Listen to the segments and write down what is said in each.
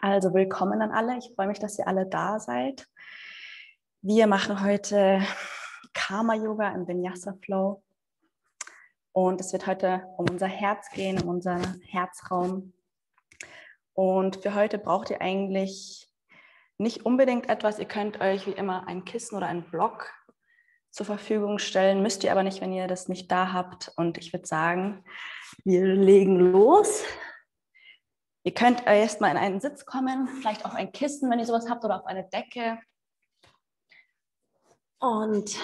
Also willkommen an alle. Ich freue mich, dass ihr alle da seid. Wir machen heute Karma Yoga im Vinyasa Flow. Und es wird heute um unser Herz gehen, um unseren Herzraum. Und für heute braucht ihr eigentlich nicht unbedingt etwas. Ihr könnt euch wie immer ein Kissen oder einen Block zur Verfügung stellen. Müsst ihr aber nicht, wenn ihr das nicht da habt. Und ich würde sagen, wir legen los. Ihr könnt erstmal in einen Sitz kommen, vielleicht auf ein Kissen, wenn ihr sowas habt, oder auf eine Decke. Und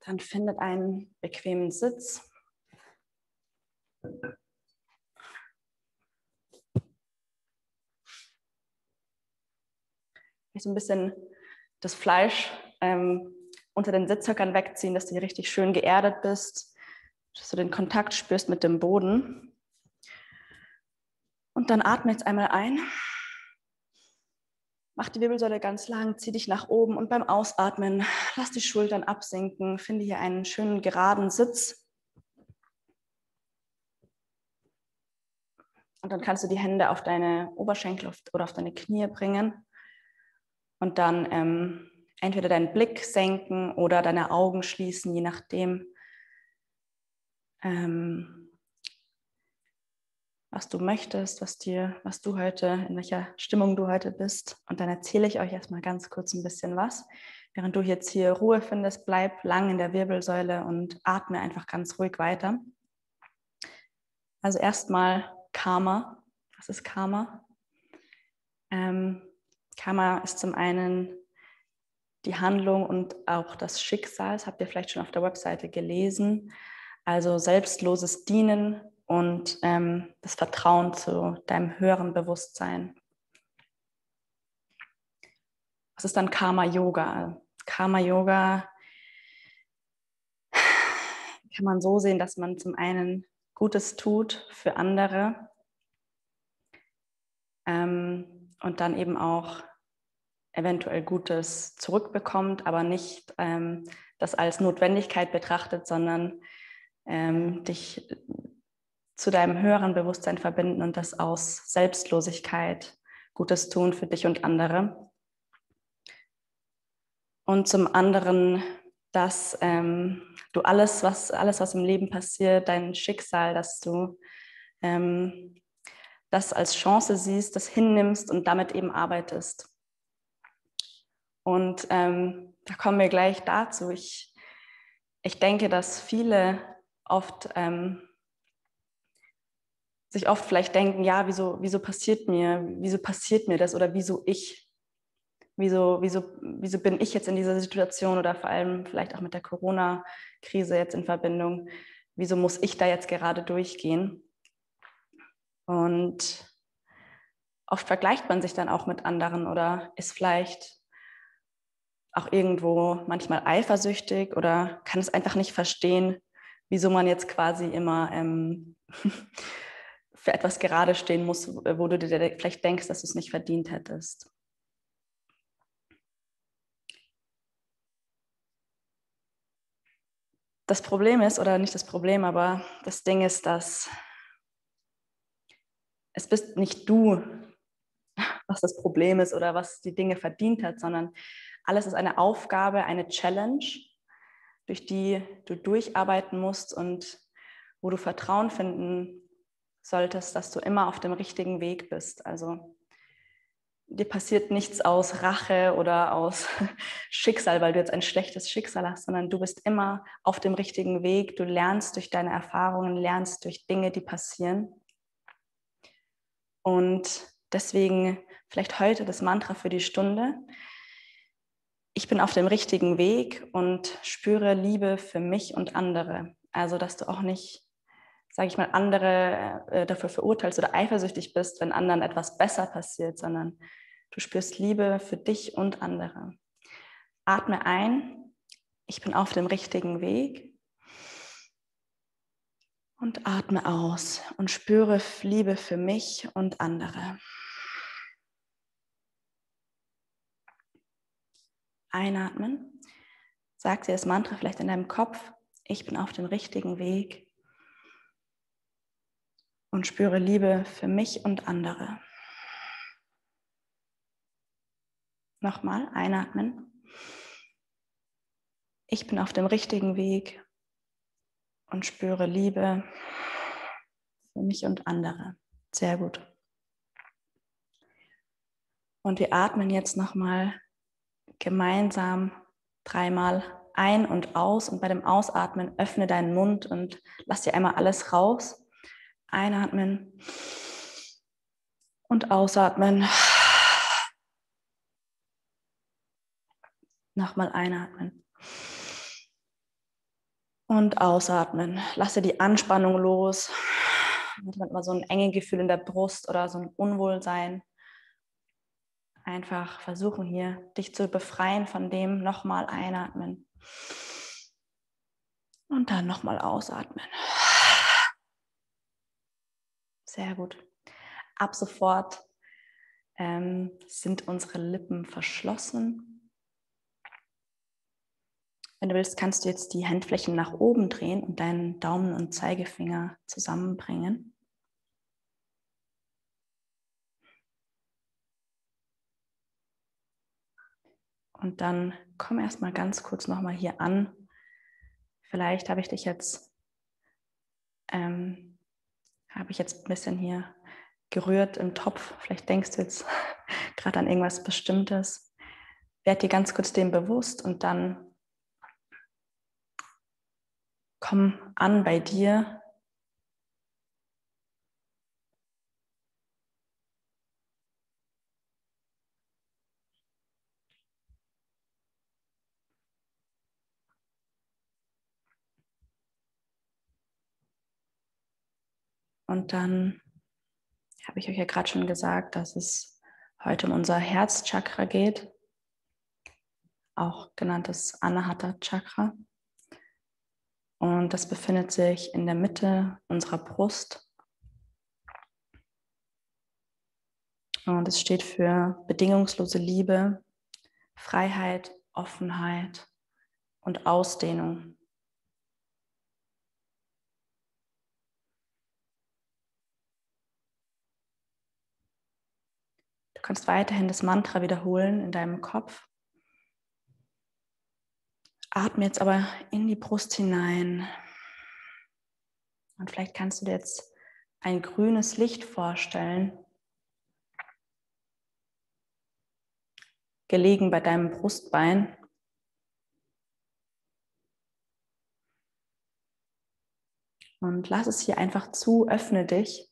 dann findet einen bequemen Sitz. So ein bisschen das Fleisch ähm, unter den Sitzhöckern wegziehen, dass du hier richtig schön geerdet bist dass du den Kontakt spürst mit dem Boden. Und dann atme jetzt einmal ein. Mach die Wirbelsäule ganz lang, zieh dich nach oben und beim Ausatmen lass die Schultern absinken. Finde hier einen schönen geraden Sitz. Und dann kannst du die Hände auf deine Oberschenkel oder auf deine Knie bringen. Und dann ähm, entweder deinen Blick senken oder deine Augen schließen, je nachdem, ähm, was du möchtest, was dir, was du heute, in welcher Stimmung du heute bist. Und dann erzähle ich euch erstmal ganz kurz ein bisschen was. Während du jetzt hier Ruhe findest, bleib lang in der Wirbelsäule und atme einfach ganz ruhig weiter. Also erstmal Karma. Was ist Karma? Ähm, Karma ist zum einen die Handlung und auch das Schicksal. Das habt ihr vielleicht schon auf der Webseite gelesen. Also selbstloses Dienen und ähm, das Vertrauen zu deinem höheren Bewusstsein. Was ist dann Karma Yoga? Karma Yoga kann man so sehen, dass man zum einen Gutes tut für andere ähm, und dann eben auch eventuell Gutes zurückbekommt, aber nicht ähm, das als Notwendigkeit betrachtet, sondern ähm, dich zu deinem höheren Bewusstsein verbinden und das aus Selbstlosigkeit Gutes tun für dich und andere. Und zum anderen, dass ähm, du alles was, alles, was im Leben passiert, dein Schicksal, dass du ähm, das als Chance siehst, das hinnimmst und damit eben arbeitest. Und ähm, da kommen wir gleich dazu. Ich, ich denke, dass viele oft ähm, sich oft vielleicht denken, ja, wieso, wieso passiert mir, wieso passiert mir das oder wieso ich? Wieso, wieso, wieso bin ich jetzt in dieser Situation oder vor allem vielleicht auch mit der Corona-Krise jetzt in Verbindung? Wieso muss ich da jetzt gerade durchgehen? Und oft vergleicht man sich dann auch mit anderen oder ist vielleicht auch irgendwo manchmal eifersüchtig oder kann es einfach nicht verstehen, wieso man jetzt quasi immer ähm, für etwas gerade stehen muss, wo du dir vielleicht denkst, dass du es nicht verdient hättest. Das Problem ist, oder nicht das Problem, aber das Ding ist, dass es bist nicht du, was das Problem ist oder was die Dinge verdient hat, sondern alles ist eine Aufgabe, eine Challenge durch die du durcharbeiten musst und wo du Vertrauen finden solltest, dass du immer auf dem richtigen Weg bist. Also dir passiert nichts aus Rache oder aus Schicksal, weil du jetzt ein schlechtes Schicksal hast, sondern du bist immer auf dem richtigen Weg. Du lernst durch deine Erfahrungen, lernst durch Dinge, die passieren. Und deswegen vielleicht heute das Mantra für die Stunde ich bin auf dem richtigen Weg und spüre Liebe für mich und andere. Also, dass du auch nicht, sage ich mal, andere äh, dafür verurteilst oder eifersüchtig bist, wenn anderen etwas besser passiert, sondern du spürst Liebe für dich und andere. Atme ein, ich bin auf dem richtigen Weg. Und atme aus und spüre Liebe für mich und andere. Einatmen. Sag dir das Mantra vielleicht in deinem Kopf. Ich bin auf dem richtigen Weg. Und spüre Liebe für mich und andere. Nochmal einatmen. Ich bin auf dem richtigen Weg und spüre Liebe für mich und andere. Sehr gut. Und wir atmen jetzt nochmal gemeinsam dreimal ein und aus. Und bei dem Ausatmen öffne deinen Mund und lass dir einmal alles raus. Einatmen und ausatmen. Nochmal einatmen. Und ausatmen. Lasse die Anspannung los. Manchmal so ein enge Gefühl in der Brust oder so ein Unwohlsein. Einfach versuchen hier, dich zu befreien von dem. Nochmal einatmen. Und dann nochmal ausatmen. Sehr gut. Ab sofort ähm, sind unsere Lippen verschlossen. Wenn du willst, kannst du jetzt die Handflächen nach oben drehen und deinen Daumen und Zeigefinger zusammenbringen. Und dann komm erstmal ganz kurz nochmal hier an. Vielleicht habe ich dich jetzt, ähm, habe ich jetzt ein bisschen hier gerührt im Topf. Vielleicht denkst du jetzt gerade an irgendwas Bestimmtes. Werd dir ganz kurz dem bewusst und dann komm an bei dir Dann habe ich euch ja gerade schon gesagt, dass es heute um unser Herzchakra geht, auch genanntes Anahata Chakra. Und das befindet sich in der Mitte unserer Brust. Und es steht für bedingungslose Liebe, Freiheit, Offenheit und Ausdehnung. Du kannst weiterhin das Mantra wiederholen in deinem Kopf. Atme jetzt aber in die Brust hinein. Und vielleicht kannst du dir jetzt ein grünes Licht vorstellen, gelegen bei deinem Brustbein. Und lass es hier einfach zu, öffne dich.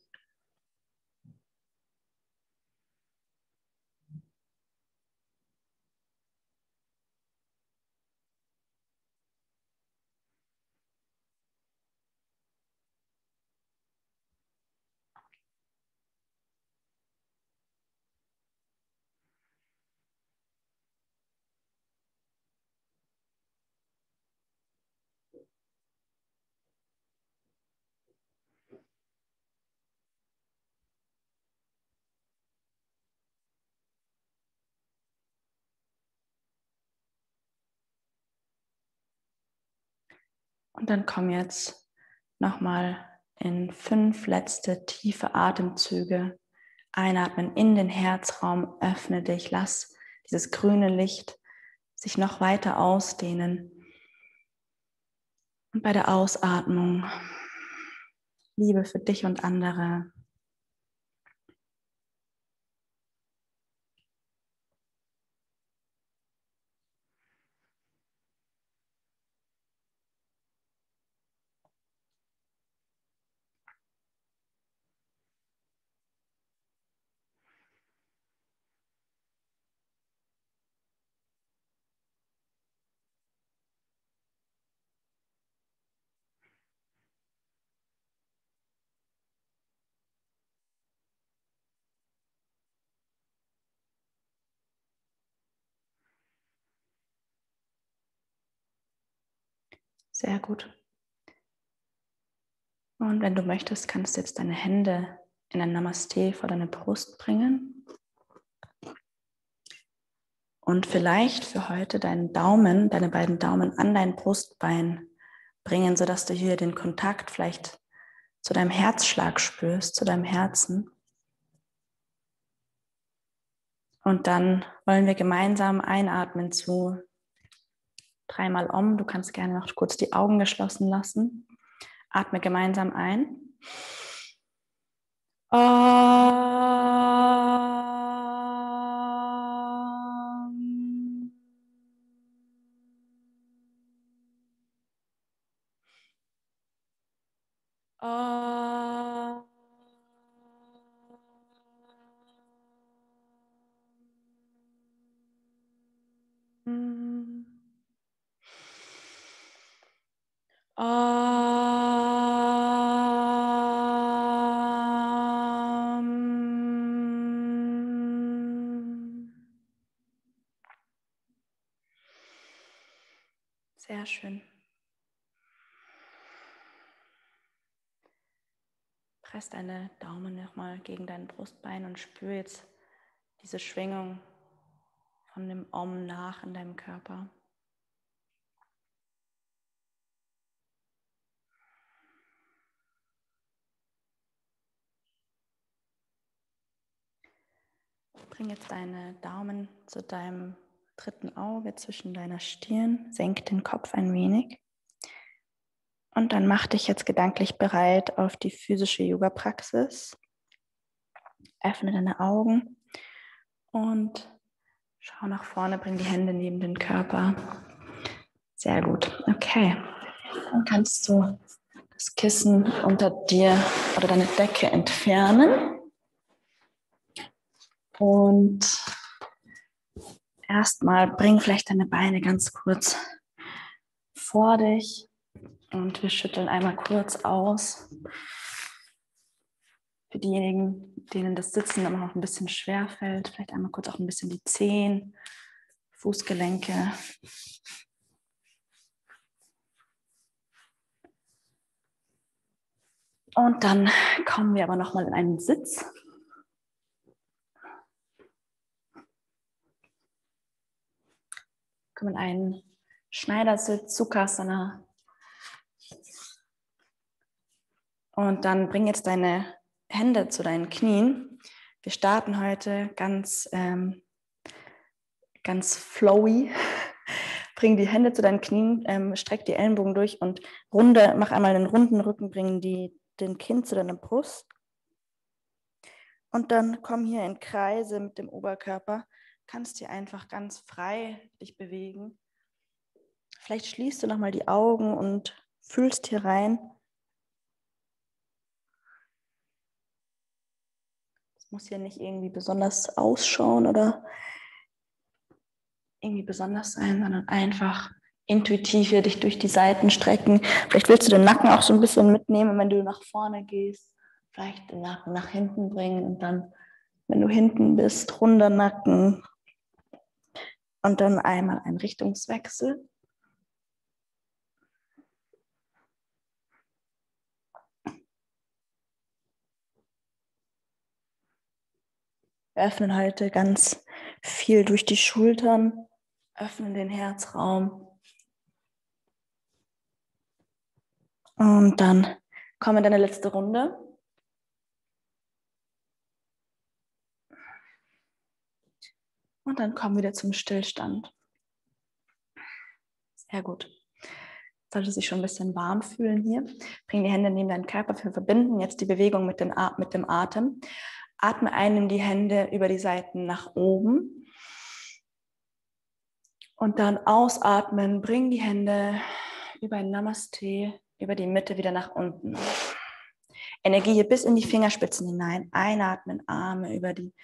Und dann komm jetzt nochmal in fünf letzte tiefe Atemzüge. Einatmen in den Herzraum, öffne dich, lass dieses grüne Licht sich noch weiter ausdehnen. Und bei der Ausatmung Liebe für dich und andere. Sehr gut. Und wenn du möchtest, kannst du jetzt deine Hände in ein Namaste vor deine Brust bringen. Und vielleicht für heute deinen Daumen, deine beiden Daumen an dein Brustbein bringen, sodass du hier den Kontakt vielleicht zu deinem Herzschlag spürst, zu deinem Herzen. Und dann wollen wir gemeinsam einatmen zu dreimal um. Du kannst gerne noch kurz die Augen geschlossen lassen. Atme gemeinsam ein. Sehr schön. Press deine Daumen nochmal gegen dein Brustbein und spür jetzt diese Schwingung von dem Om nach in deinem Körper. Bring jetzt deine Daumen zu deinem dritten Auge zwischen deiner Stirn, senk den Kopf ein wenig. Und dann mach dich jetzt gedanklich bereit auf die physische Yoga-Praxis. Öffne deine Augen und schau nach vorne, bring die Hände neben den Körper. Sehr gut. Okay. Dann kannst du das Kissen unter dir oder deine Decke entfernen. Und erstmal bring vielleicht deine Beine ganz kurz vor dich und wir schütteln einmal kurz aus. Für diejenigen, denen das Sitzen immer noch ein bisschen schwer fällt, vielleicht einmal kurz auch ein bisschen die Zehen, Fußgelenke. Und dann kommen wir aber nochmal in einen Sitz. Kommen in einen Schneidersitz, Sukhasana. Und dann bring jetzt deine Hände zu deinen Knien. Wir starten heute ganz, ähm, ganz flowy. Bring die Hände zu deinen Knien, ähm, streck die Ellenbogen durch und runde, mach einmal einen runden Rücken, bring die, den Kinn zu deiner Brust. Und dann komm hier in Kreise mit dem Oberkörper kannst hier einfach ganz frei dich bewegen. Vielleicht schließt du nochmal die Augen und fühlst hier rein. Es muss ja nicht irgendwie besonders ausschauen oder irgendwie besonders sein, sondern einfach intuitiv hier dich durch die Seiten strecken. Vielleicht willst du den Nacken auch so ein bisschen mitnehmen, wenn du nach vorne gehst. Vielleicht den Nacken nach hinten bringen und dann, wenn du hinten bist, runder Nacken, und dann einmal ein Richtungswechsel. Wir öffnen heute ganz viel durch die Schultern, öffnen den Herzraum. Und dann kommen wir in deine letzte Runde. Und dann kommen wir wieder zum Stillstand. Sehr gut. Sollte sich schon ein bisschen warm fühlen hier. Bring die Hände neben deinen Körper. Wir verbinden jetzt die Bewegung mit, den, mit dem Atem. Atme ein, nimm die Hände über die Seiten nach oben. Und dann ausatmen, bring die Hände über ein Namaste, über die Mitte wieder nach unten. Energie hier bis in die Fingerspitzen hinein. Einatmen, Arme über die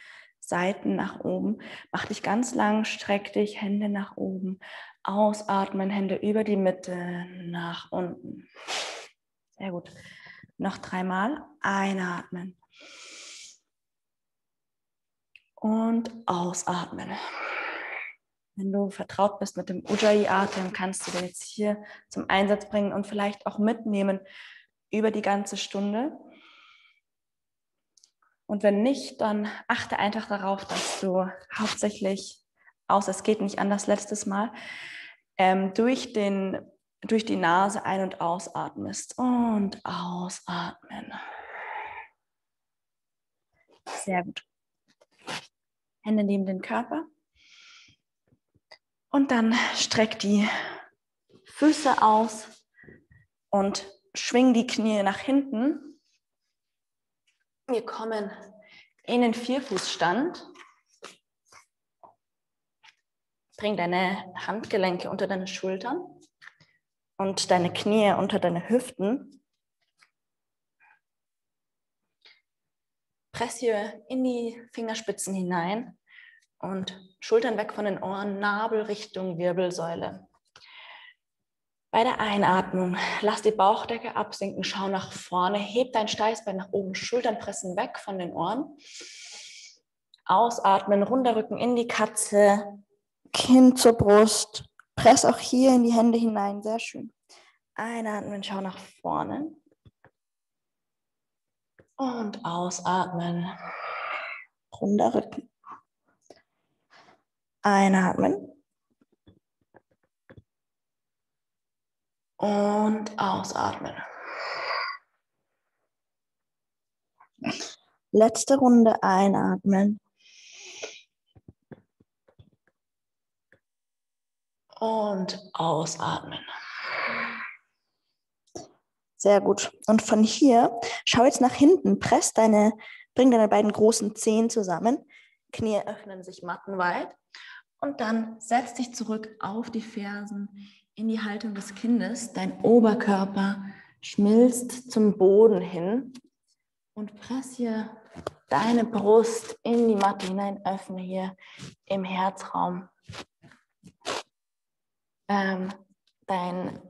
Seiten nach oben. Mach dich ganz lang, streck dich, Hände nach oben. Ausatmen, Hände über die Mitte, nach unten. Sehr gut. Noch dreimal. Einatmen. Und ausatmen. Wenn du vertraut bist mit dem Ujjayi-Atem, kannst du den jetzt hier zum Einsatz bringen und vielleicht auch mitnehmen über die ganze Stunde. Und wenn nicht, dann achte einfach darauf, dass du hauptsächlich, außer es geht nicht anders letztes Mal, ähm, durch den durch die Nase ein- und ausatmest. Und ausatmen. Sehr gut. Hände neben den Körper. Und dann streck die Füße aus und schwing die Knie nach hinten. Wir kommen in den Vierfußstand. Bring deine Handgelenke unter deine Schultern und deine Knie unter deine Hüften. Press hier in die Fingerspitzen hinein und Schultern weg von den Ohren, Nabel Richtung Wirbelsäule. Bei der Einatmung lass die Bauchdecke absinken, schau nach vorne, heb dein Steißbein nach oben, Schultern pressen weg von den Ohren. Ausatmen, runder Rücken in die Katze, Kinn zur Brust. Press auch hier in die Hände hinein, sehr schön. Einatmen, schau nach vorne. Und ausatmen. Runder Rücken. Einatmen. Und ausatmen. Letzte Runde einatmen. Und ausatmen. Sehr gut. Und von hier, schau jetzt nach hinten, press deine, bring deine beiden großen Zehen zusammen. Knie öffnen sich mattenweit. Und dann setz dich zurück auf die Fersen in die Haltung des Kindes. Dein Oberkörper schmilzt zum Boden hin. Und press hier deine Brust in die Matte hinein. Öffne hier im Herzraum ähm, dein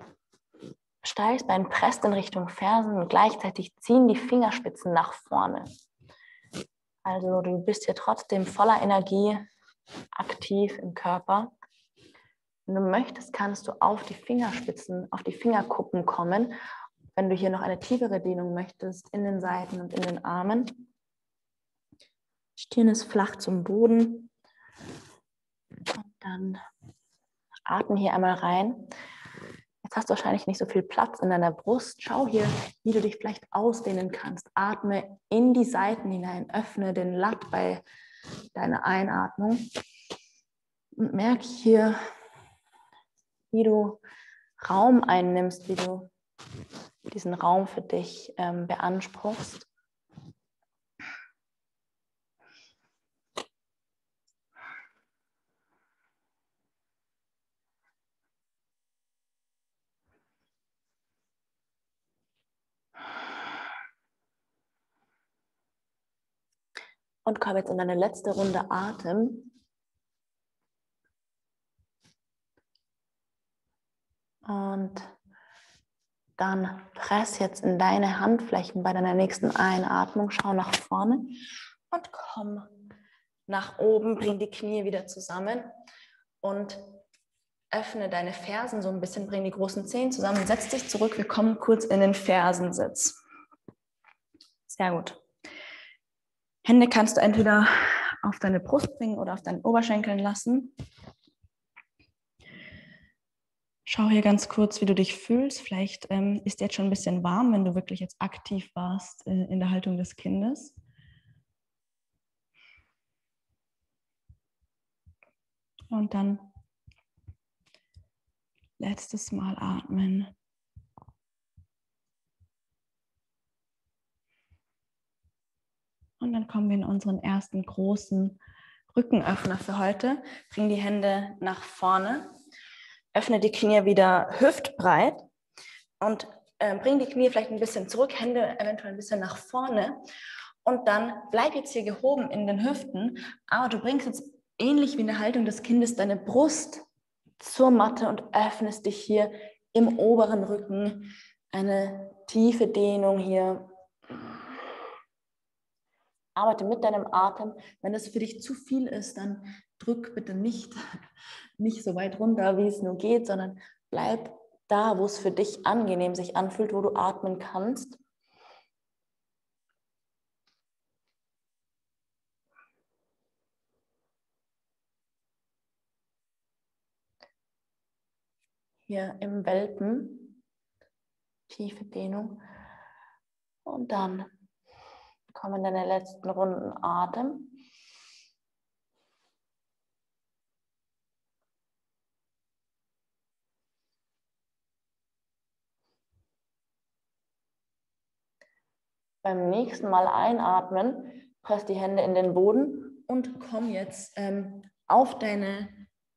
Steißbein presst in Richtung Fersen und gleichzeitig ziehen die Fingerspitzen nach vorne. Also du bist hier trotzdem voller Energie aktiv im Körper. Wenn du möchtest, kannst du auf die Fingerspitzen, auf die Fingerkuppen kommen. Wenn du hier noch eine tiefere Dehnung möchtest, in den Seiten und in den Armen. Stirn ist flach zum Boden. Und dann atme hier einmal rein. Jetzt hast du wahrscheinlich nicht so viel Platz in deiner Brust. Schau hier, wie du dich vielleicht ausdehnen kannst. Atme in die Seiten hinein, öffne den Latt bei deiner Einatmung und merke hier, wie du Raum einnimmst, wie du diesen Raum für dich ähm, beanspruchst. Und komm jetzt in deine letzte Runde Atem. Und dann press jetzt in deine Handflächen bei deiner nächsten Einatmung. Schau nach vorne und komm nach oben. Bring die Knie wieder zusammen und öffne deine Fersen so ein bisschen. Bring die großen Zehen zusammen. Setz dich zurück. Wir kommen kurz in den Fersensitz. Sehr gut. Hände kannst du entweder auf deine Brust bringen oder auf deinen Oberschenkeln lassen. Schau hier ganz kurz, wie du dich fühlst. Vielleicht ähm, ist jetzt schon ein bisschen warm, wenn du wirklich jetzt aktiv warst äh, in der Haltung des Kindes. Und dann letztes Mal atmen. Und dann kommen wir in unseren ersten großen Rückenöffner für heute. Bring die Hände nach vorne. Öffne die Knie wieder hüftbreit und äh, bring die Knie vielleicht ein bisschen zurück, Hände eventuell ein bisschen nach vorne. Und dann bleib jetzt hier gehoben in den Hüften, aber du bringst jetzt ähnlich wie in der Haltung des Kindes deine Brust zur Matte und öffnest dich hier im oberen Rücken. Eine tiefe Dehnung hier Arbeite mit deinem Atem. Wenn es für dich zu viel ist, dann drück bitte nicht, nicht so weit runter, wie es nur geht, sondern bleib da, wo es für dich angenehm sich anfühlt, wo du atmen kannst. hier im Welpen. Tiefe Dehnung. Und dann kommen deine letzten Runden Atem. Beim nächsten Mal einatmen, presst die Hände in den Boden und komm jetzt ähm, auf deine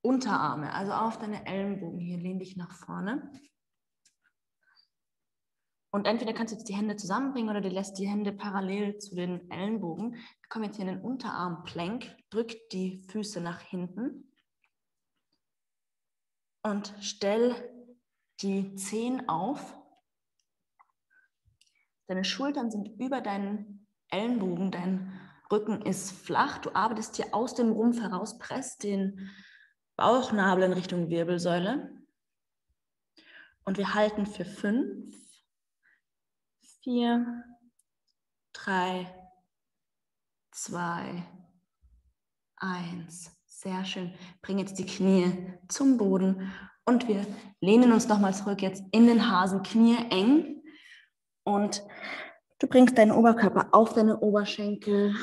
Unterarme, also auf deine Ellenbogen. Hier lehn dich nach vorne. Und entweder kannst du jetzt die Hände zusammenbringen oder du lässt die Hände parallel zu den Ellenbogen. Wir kommen jetzt hier in den Unterarmplank, drück die Füße nach hinten und stell die Zehen auf Deine Schultern sind über deinen Ellenbogen, dein Rücken ist flach. Du arbeitest hier aus dem Rumpf heraus, presst den Bauchnabel in Richtung Wirbelsäule. Und wir halten für fünf, vier, drei, zwei, eins. Sehr schön. Bring jetzt die Knie zum Boden und wir lehnen uns nochmal zurück jetzt in den Hasen. Knie eng, und du bringst deinen Oberkörper auf deine Oberschenkel.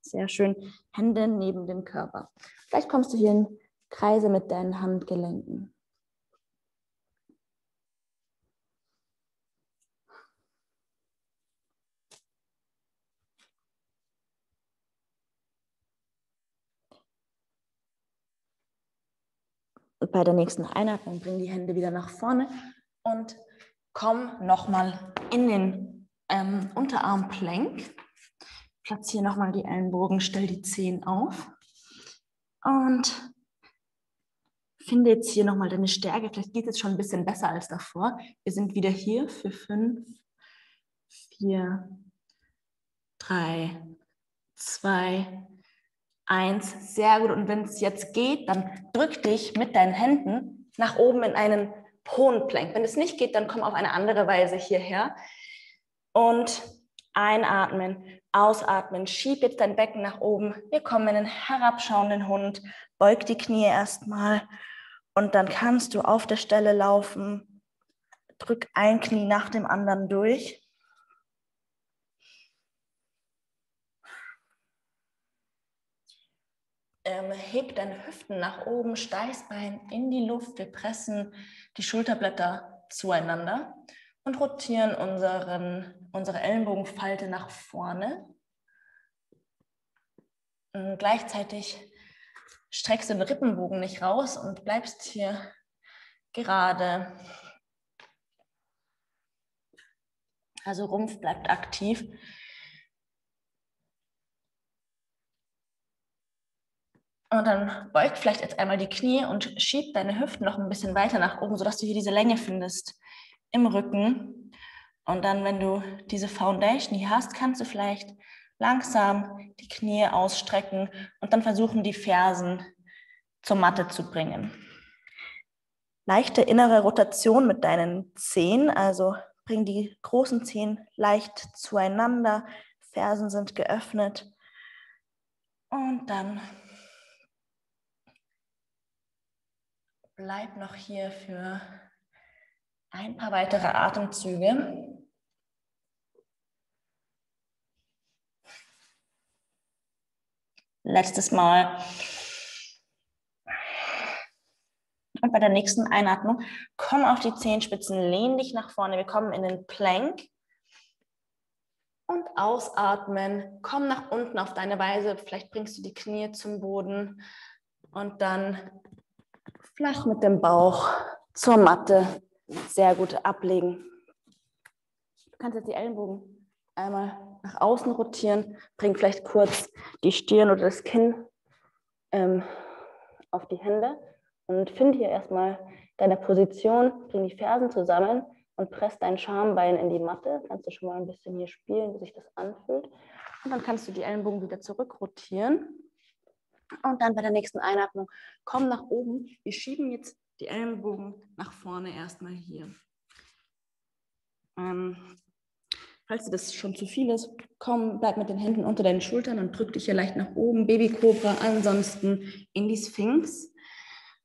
Sehr schön. Hände neben dem Körper. Vielleicht kommst du hier in Kreise mit deinen Handgelenken. Bei der nächsten Einatmung bring die Hände wieder nach vorne und komm nochmal in den ähm, Unterarmplank. Platziere nochmal die Ellenbogen, stell die Zehen auf und finde jetzt hier nochmal deine Stärke. Vielleicht geht es schon ein bisschen besser als davor. Wir sind wieder hier für fünf, vier, drei, zwei, eins. Sehr gut. Und wenn es jetzt geht, dann drück dich mit deinen Händen nach oben in einen Hohenplank. Wenn es nicht geht, dann komm auf eine andere Weise hierher. Und einatmen, ausatmen. Schieb jetzt dein Becken nach oben. Wir kommen in den herabschauenden Hund. Beug die Knie erstmal. Und dann kannst du auf der Stelle laufen. Drück ein Knie nach dem anderen durch. Ähm, heb deine Hüften nach oben, Steißbein in die Luft. Wir pressen die Schulterblätter zueinander und rotieren unseren, unsere Ellenbogenfalte nach vorne. Und gleichzeitig streckst du den Rippenbogen nicht raus und bleibst hier gerade. Also Rumpf bleibt aktiv. Und dann beugt vielleicht jetzt einmal die Knie und schiebt deine Hüften noch ein bisschen weiter nach oben, sodass du hier diese Länge findest im Rücken. Und dann, wenn du diese Foundation hier hast, kannst du vielleicht langsam die Knie ausstrecken und dann versuchen, die Fersen zur Matte zu bringen. Leichte innere Rotation mit deinen Zehen, also bring die großen Zehen leicht zueinander, Fersen sind geöffnet. Und dann bleib noch hier für ein paar weitere Atemzüge. Letztes Mal. Und bei der nächsten Einatmung, komm auf die Zehenspitzen, lehn dich nach vorne. Wir kommen in den Plank. Und ausatmen, komm nach unten auf deine Weise. Vielleicht bringst du die Knie zum Boden und dann flach mit dem Bauch zur Matte. Sehr gut ablegen. Du kannst jetzt die Ellenbogen einmal nach außen rotieren. Bring vielleicht kurz die Stirn oder das Kinn ähm, auf die Hände und finde hier erstmal deine Position. Bring die Fersen zusammen und presst dein Schambein in die Matte. Kannst du schon mal ein bisschen hier spielen, wie sich das anfühlt. Und dann kannst du die Ellenbogen wieder zurück rotieren und dann bei der nächsten Einatmung, komm nach oben. Wir schieben jetzt die Ellenbogen nach vorne erstmal hier. Ähm, falls dir das schon zu viel ist, komm, bleib mit den Händen unter deinen Schultern und drück dich hier leicht nach oben. Babykobra, ansonsten in die Sphinx.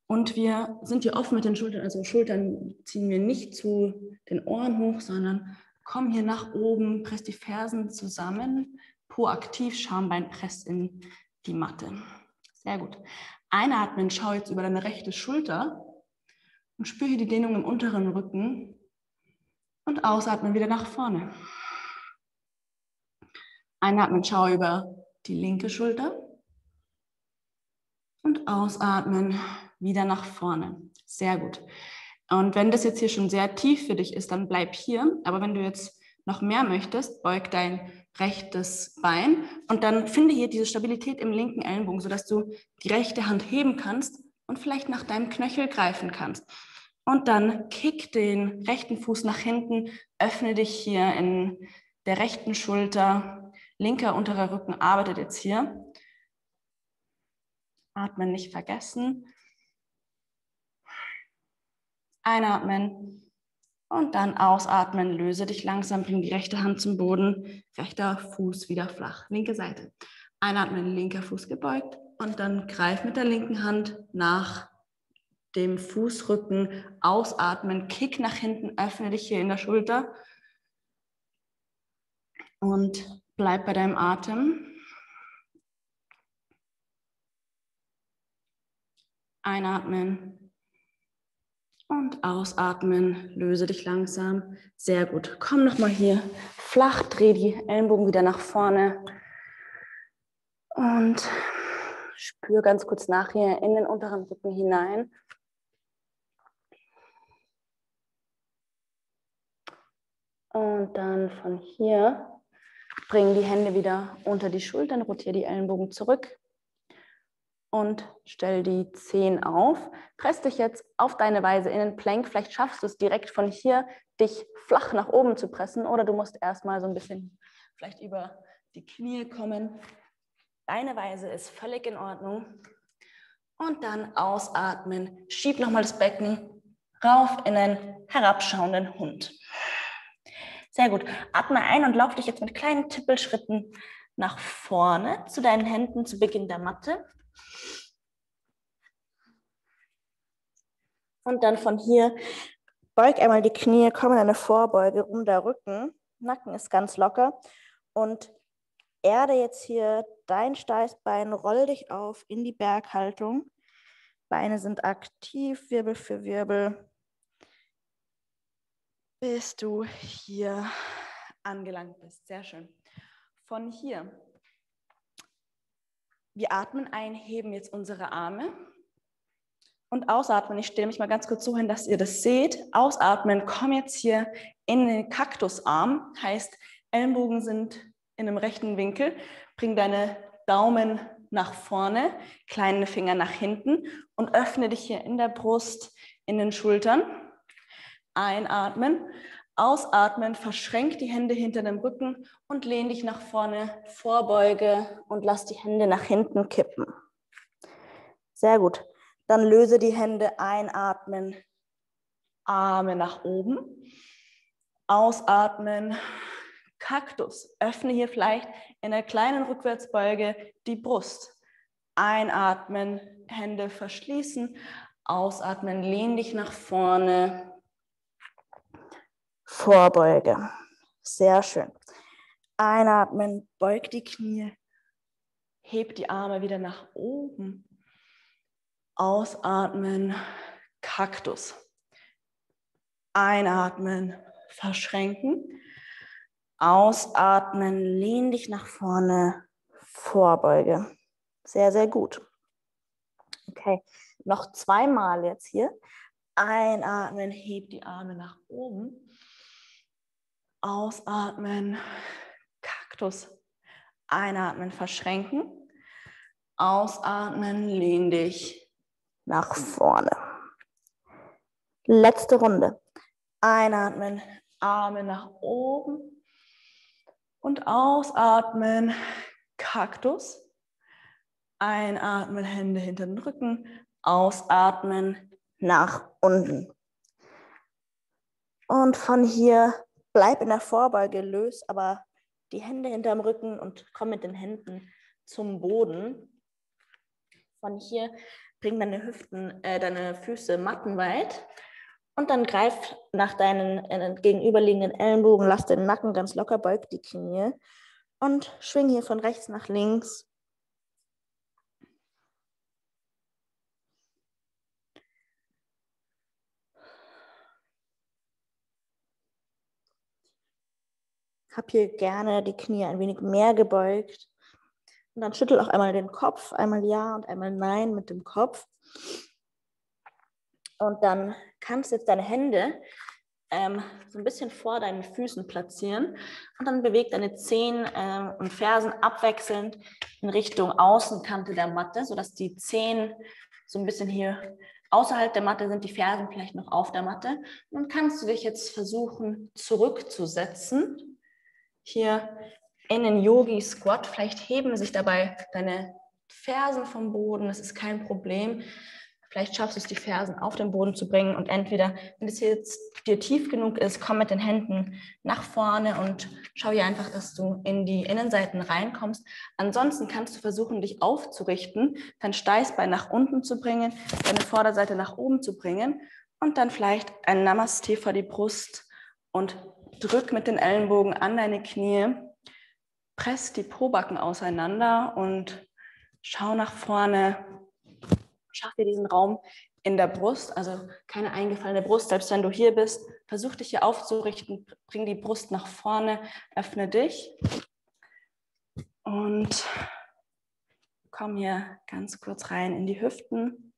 Und wir sind hier offen mit den Schultern, also Schultern ziehen wir nicht zu den Ohren hoch, sondern kommen hier nach oben, presst die Fersen zusammen, Po aktiv, Schambein presst in die Matte. Sehr gut. Einatmen, schau jetzt über deine rechte Schulter und spür hier die Dehnung im unteren Rücken. Und ausatmen wieder nach vorne. Einatmen, schau über die linke Schulter. Und ausatmen, wieder nach vorne. Sehr gut. Und wenn das jetzt hier schon sehr tief für dich ist, dann bleib hier. Aber wenn du jetzt noch mehr möchtest, beug dein rechtes Bein und dann finde hier diese Stabilität im linken Ellenbogen, sodass du die rechte Hand heben kannst und vielleicht nach deinem Knöchel greifen kannst. Und dann kick den rechten Fuß nach hinten, öffne dich hier in der rechten Schulter, linker unterer Rücken arbeitet jetzt hier. Atmen nicht vergessen. Einatmen und dann ausatmen. Löse dich langsam, bring die rechte Hand zum Boden, rechter Fuß wieder flach, linke Seite. Einatmen, linker Fuß gebeugt und dann greif mit der linken Hand nach dem Fußrücken, ausatmen, kick nach hinten, öffne dich hier in der Schulter und bleib bei deinem Atem. Einatmen, und ausatmen, löse dich langsam. Sehr gut. Komm nochmal hier flach, dreh die Ellenbogen wieder nach vorne. Und spür ganz kurz nach hier in den unteren Rücken hinein. Und dann von hier bring die Hände wieder unter die Schultern, rotiere die Ellenbogen zurück und stell die Zehen auf. Press dich jetzt auf deine Weise in den Plank. Vielleicht schaffst du es direkt von hier, dich flach nach oben zu pressen oder du musst erstmal so ein bisschen vielleicht über die Knie kommen. Deine Weise ist völlig in Ordnung. Und dann ausatmen. Schieb nochmal das Becken rauf in einen herabschauenden Hund. Sehr gut. Atme ein und lauf dich jetzt mit kleinen Tippelschritten nach vorne zu deinen Händen zu Beginn der Matte. Und dann von hier beug einmal die Knie, komm in eine Vorbeuge, um der Rücken. Nacken ist ganz locker. Und erde jetzt hier dein Steißbein, roll dich auf in die Berghaltung. Beine sind aktiv, Wirbel für Wirbel, bis du hier angelangt bist. Sehr schön. Von hier wir atmen ein, heben jetzt unsere Arme und ausatmen. Ich stelle mich mal ganz kurz so hin, dass ihr das seht. Ausatmen, komm jetzt hier in den Kaktusarm, heißt Ellenbogen sind in einem rechten Winkel. Bring deine Daumen nach vorne, kleine Finger nach hinten und öffne dich hier in der Brust, in den Schultern. Einatmen, Ausatmen, verschränk die Hände hinter dem Rücken und lehn dich nach vorne, Vorbeuge und lass die Hände nach hinten kippen. Sehr gut. Dann löse die Hände, einatmen, Arme nach oben. Ausatmen, Kaktus. Öffne hier vielleicht in einer kleinen Rückwärtsbeuge die Brust. Einatmen, Hände verschließen. Ausatmen, lehn dich nach vorne, Vorbeuge. Sehr schön. Einatmen, beug die Knie, heb die Arme wieder nach oben. Ausatmen, Kaktus. Einatmen, verschränken. Ausatmen, lehn dich nach vorne, Vorbeuge. Sehr, sehr gut. Okay, noch zweimal jetzt hier. Einatmen, heb die Arme nach oben. Ausatmen, Kaktus. Einatmen, verschränken. Ausatmen, lehn dich nach vorne. Letzte Runde. Einatmen, Arme nach oben. Und ausatmen, Kaktus. Einatmen, Hände hinter den Rücken. Ausatmen, nach unten. Und von hier bleib in der Vorbeuge, löse aber die Hände hinterm Rücken und komm mit den Händen zum Boden. Von hier bring deine Hüften, äh, deine Füße mattenweit und dann greif nach deinen äh, gegenüberliegenden Ellenbogen, lass den Nacken ganz locker, beug die Knie und schwing hier von rechts nach links. Hab hier gerne die Knie ein wenig mehr gebeugt. Und dann schüttel auch einmal den Kopf, einmal Ja und einmal Nein mit dem Kopf. Und dann kannst du jetzt deine Hände ähm, so ein bisschen vor deinen Füßen platzieren und dann bewegt deine Zehen äh, und Fersen abwechselnd in Richtung Außenkante der Matte, sodass die Zehen so ein bisschen hier außerhalb der Matte sind, die Fersen vielleicht noch auf der Matte. Und dann kannst du dich jetzt versuchen zurückzusetzen. Hier in den Yogi Squat. Vielleicht heben sich dabei deine Fersen vom Boden, das ist kein Problem. Vielleicht schaffst du es, die Fersen auf den Boden zu bringen und entweder, wenn es jetzt dir tief genug ist, komm mit den Händen nach vorne und schau hier einfach, dass du in die Innenseiten reinkommst. Ansonsten kannst du versuchen, dich aufzurichten, dein Steißbein nach unten zu bringen, deine Vorderseite nach oben zu bringen und dann vielleicht ein Namaste vor die Brust und drück mit den Ellenbogen an deine Knie, press die Pobacken auseinander und schau nach vorne schaff dir diesen Raum in der Brust, also keine eingefallene Brust. Selbst wenn du hier bist, versuch dich hier aufzurichten, bring die Brust nach vorne, öffne dich und komm hier ganz kurz rein in die Hüften.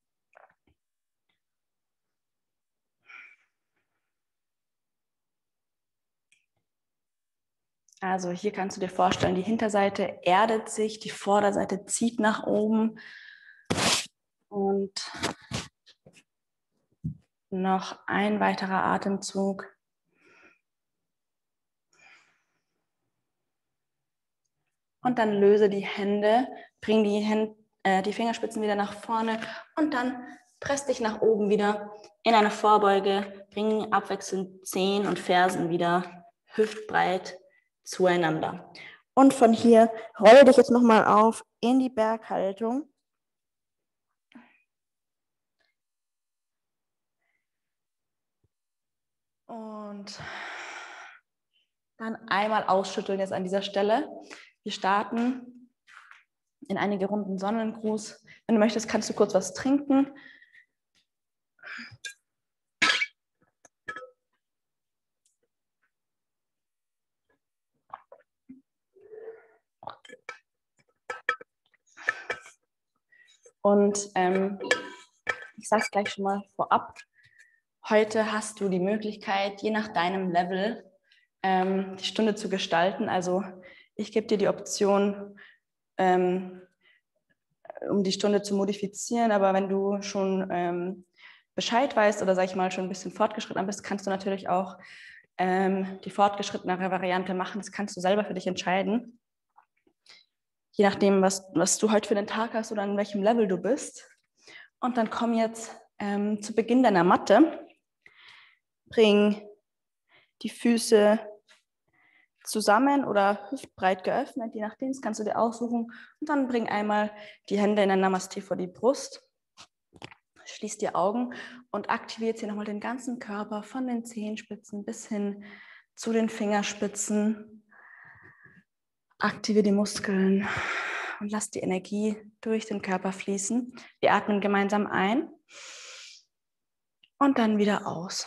Also hier kannst du dir vorstellen, die Hinterseite erdet sich, die Vorderseite zieht nach oben. Und noch ein weiterer Atemzug. Und dann löse die Hände, bring die, Hände, äh, die Fingerspitzen wieder nach vorne und dann press dich nach oben wieder in eine Vorbeuge, bring abwechselnd Zehen und Fersen wieder hüftbreit zueinander. Und von hier rolle dich jetzt nochmal auf in die Berghaltung. Und dann einmal ausschütteln jetzt an dieser Stelle. Wir starten in einige Runden Sonnengruß. Wenn du möchtest, kannst du kurz was trinken. Und ähm, ich sage es gleich schon mal vorab, Heute hast du die Möglichkeit, je nach deinem Level ähm, die Stunde zu gestalten. Also ich gebe dir die Option, ähm, um die Stunde zu modifizieren. Aber wenn du schon ähm, Bescheid weißt oder sag ich mal schon ein bisschen fortgeschritten bist, kannst du natürlich auch ähm, die fortgeschrittenere Variante machen. Das kannst du selber für dich entscheiden. Je nachdem, was, was du heute für den Tag hast oder an welchem Level du bist. Und dann komm jetzt ähm, zu Beginn deiner Matte Bring die Füße zusammen oder hüftbreit geöffnet, je nachdem, das kannst du dir aussuchen. Und dann bring einmal die Hände in ein Namaste vor die Brust. Schließ die Augen und aktiviert hier nochmal den ganzen Körper von den Zehenspitzen bis hin zu den Fingerspitzen. Aktiviere die Muskeln und lass die Energie durch den Körper fließen. Wir atmen gemeinsam ein und dann wieder aus.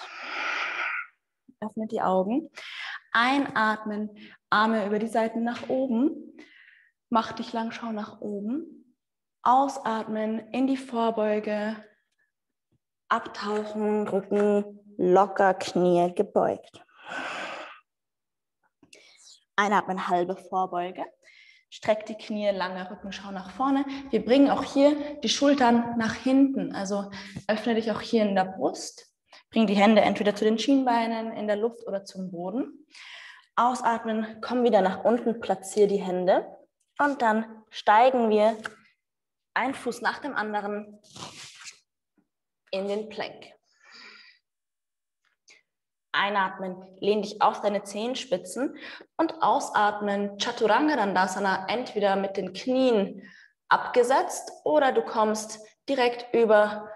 Öffne die Augen. Einatmen, Arme über die Seiten nach oben. Mach dich lang, schau nach oben. Ausatmen in die Vorbeuge. Abtauchen, Rücken locker, Knie gebeugt. Einatmen, halbe Vorbeuge. Streck die Knie, lange Rücken, schau nach vorne. Wir bringen auch hier die Schultern nach hinten. Also öffne dich auch hier in der Brust. Bring die Hände entweder zu den Schienbeinen in der Luft oder zum Boden. Ausatmen, komm wieder nach unten, platziere die Hände und dann steigen wir ein Fuß nach dem anderen in den Plank. Einatmen, lehn dich auf deine Zehenspitzen und ausatmen, Chaturanga Dandasana, entweder mit den Knien abgesetzt oder du kommst direkt über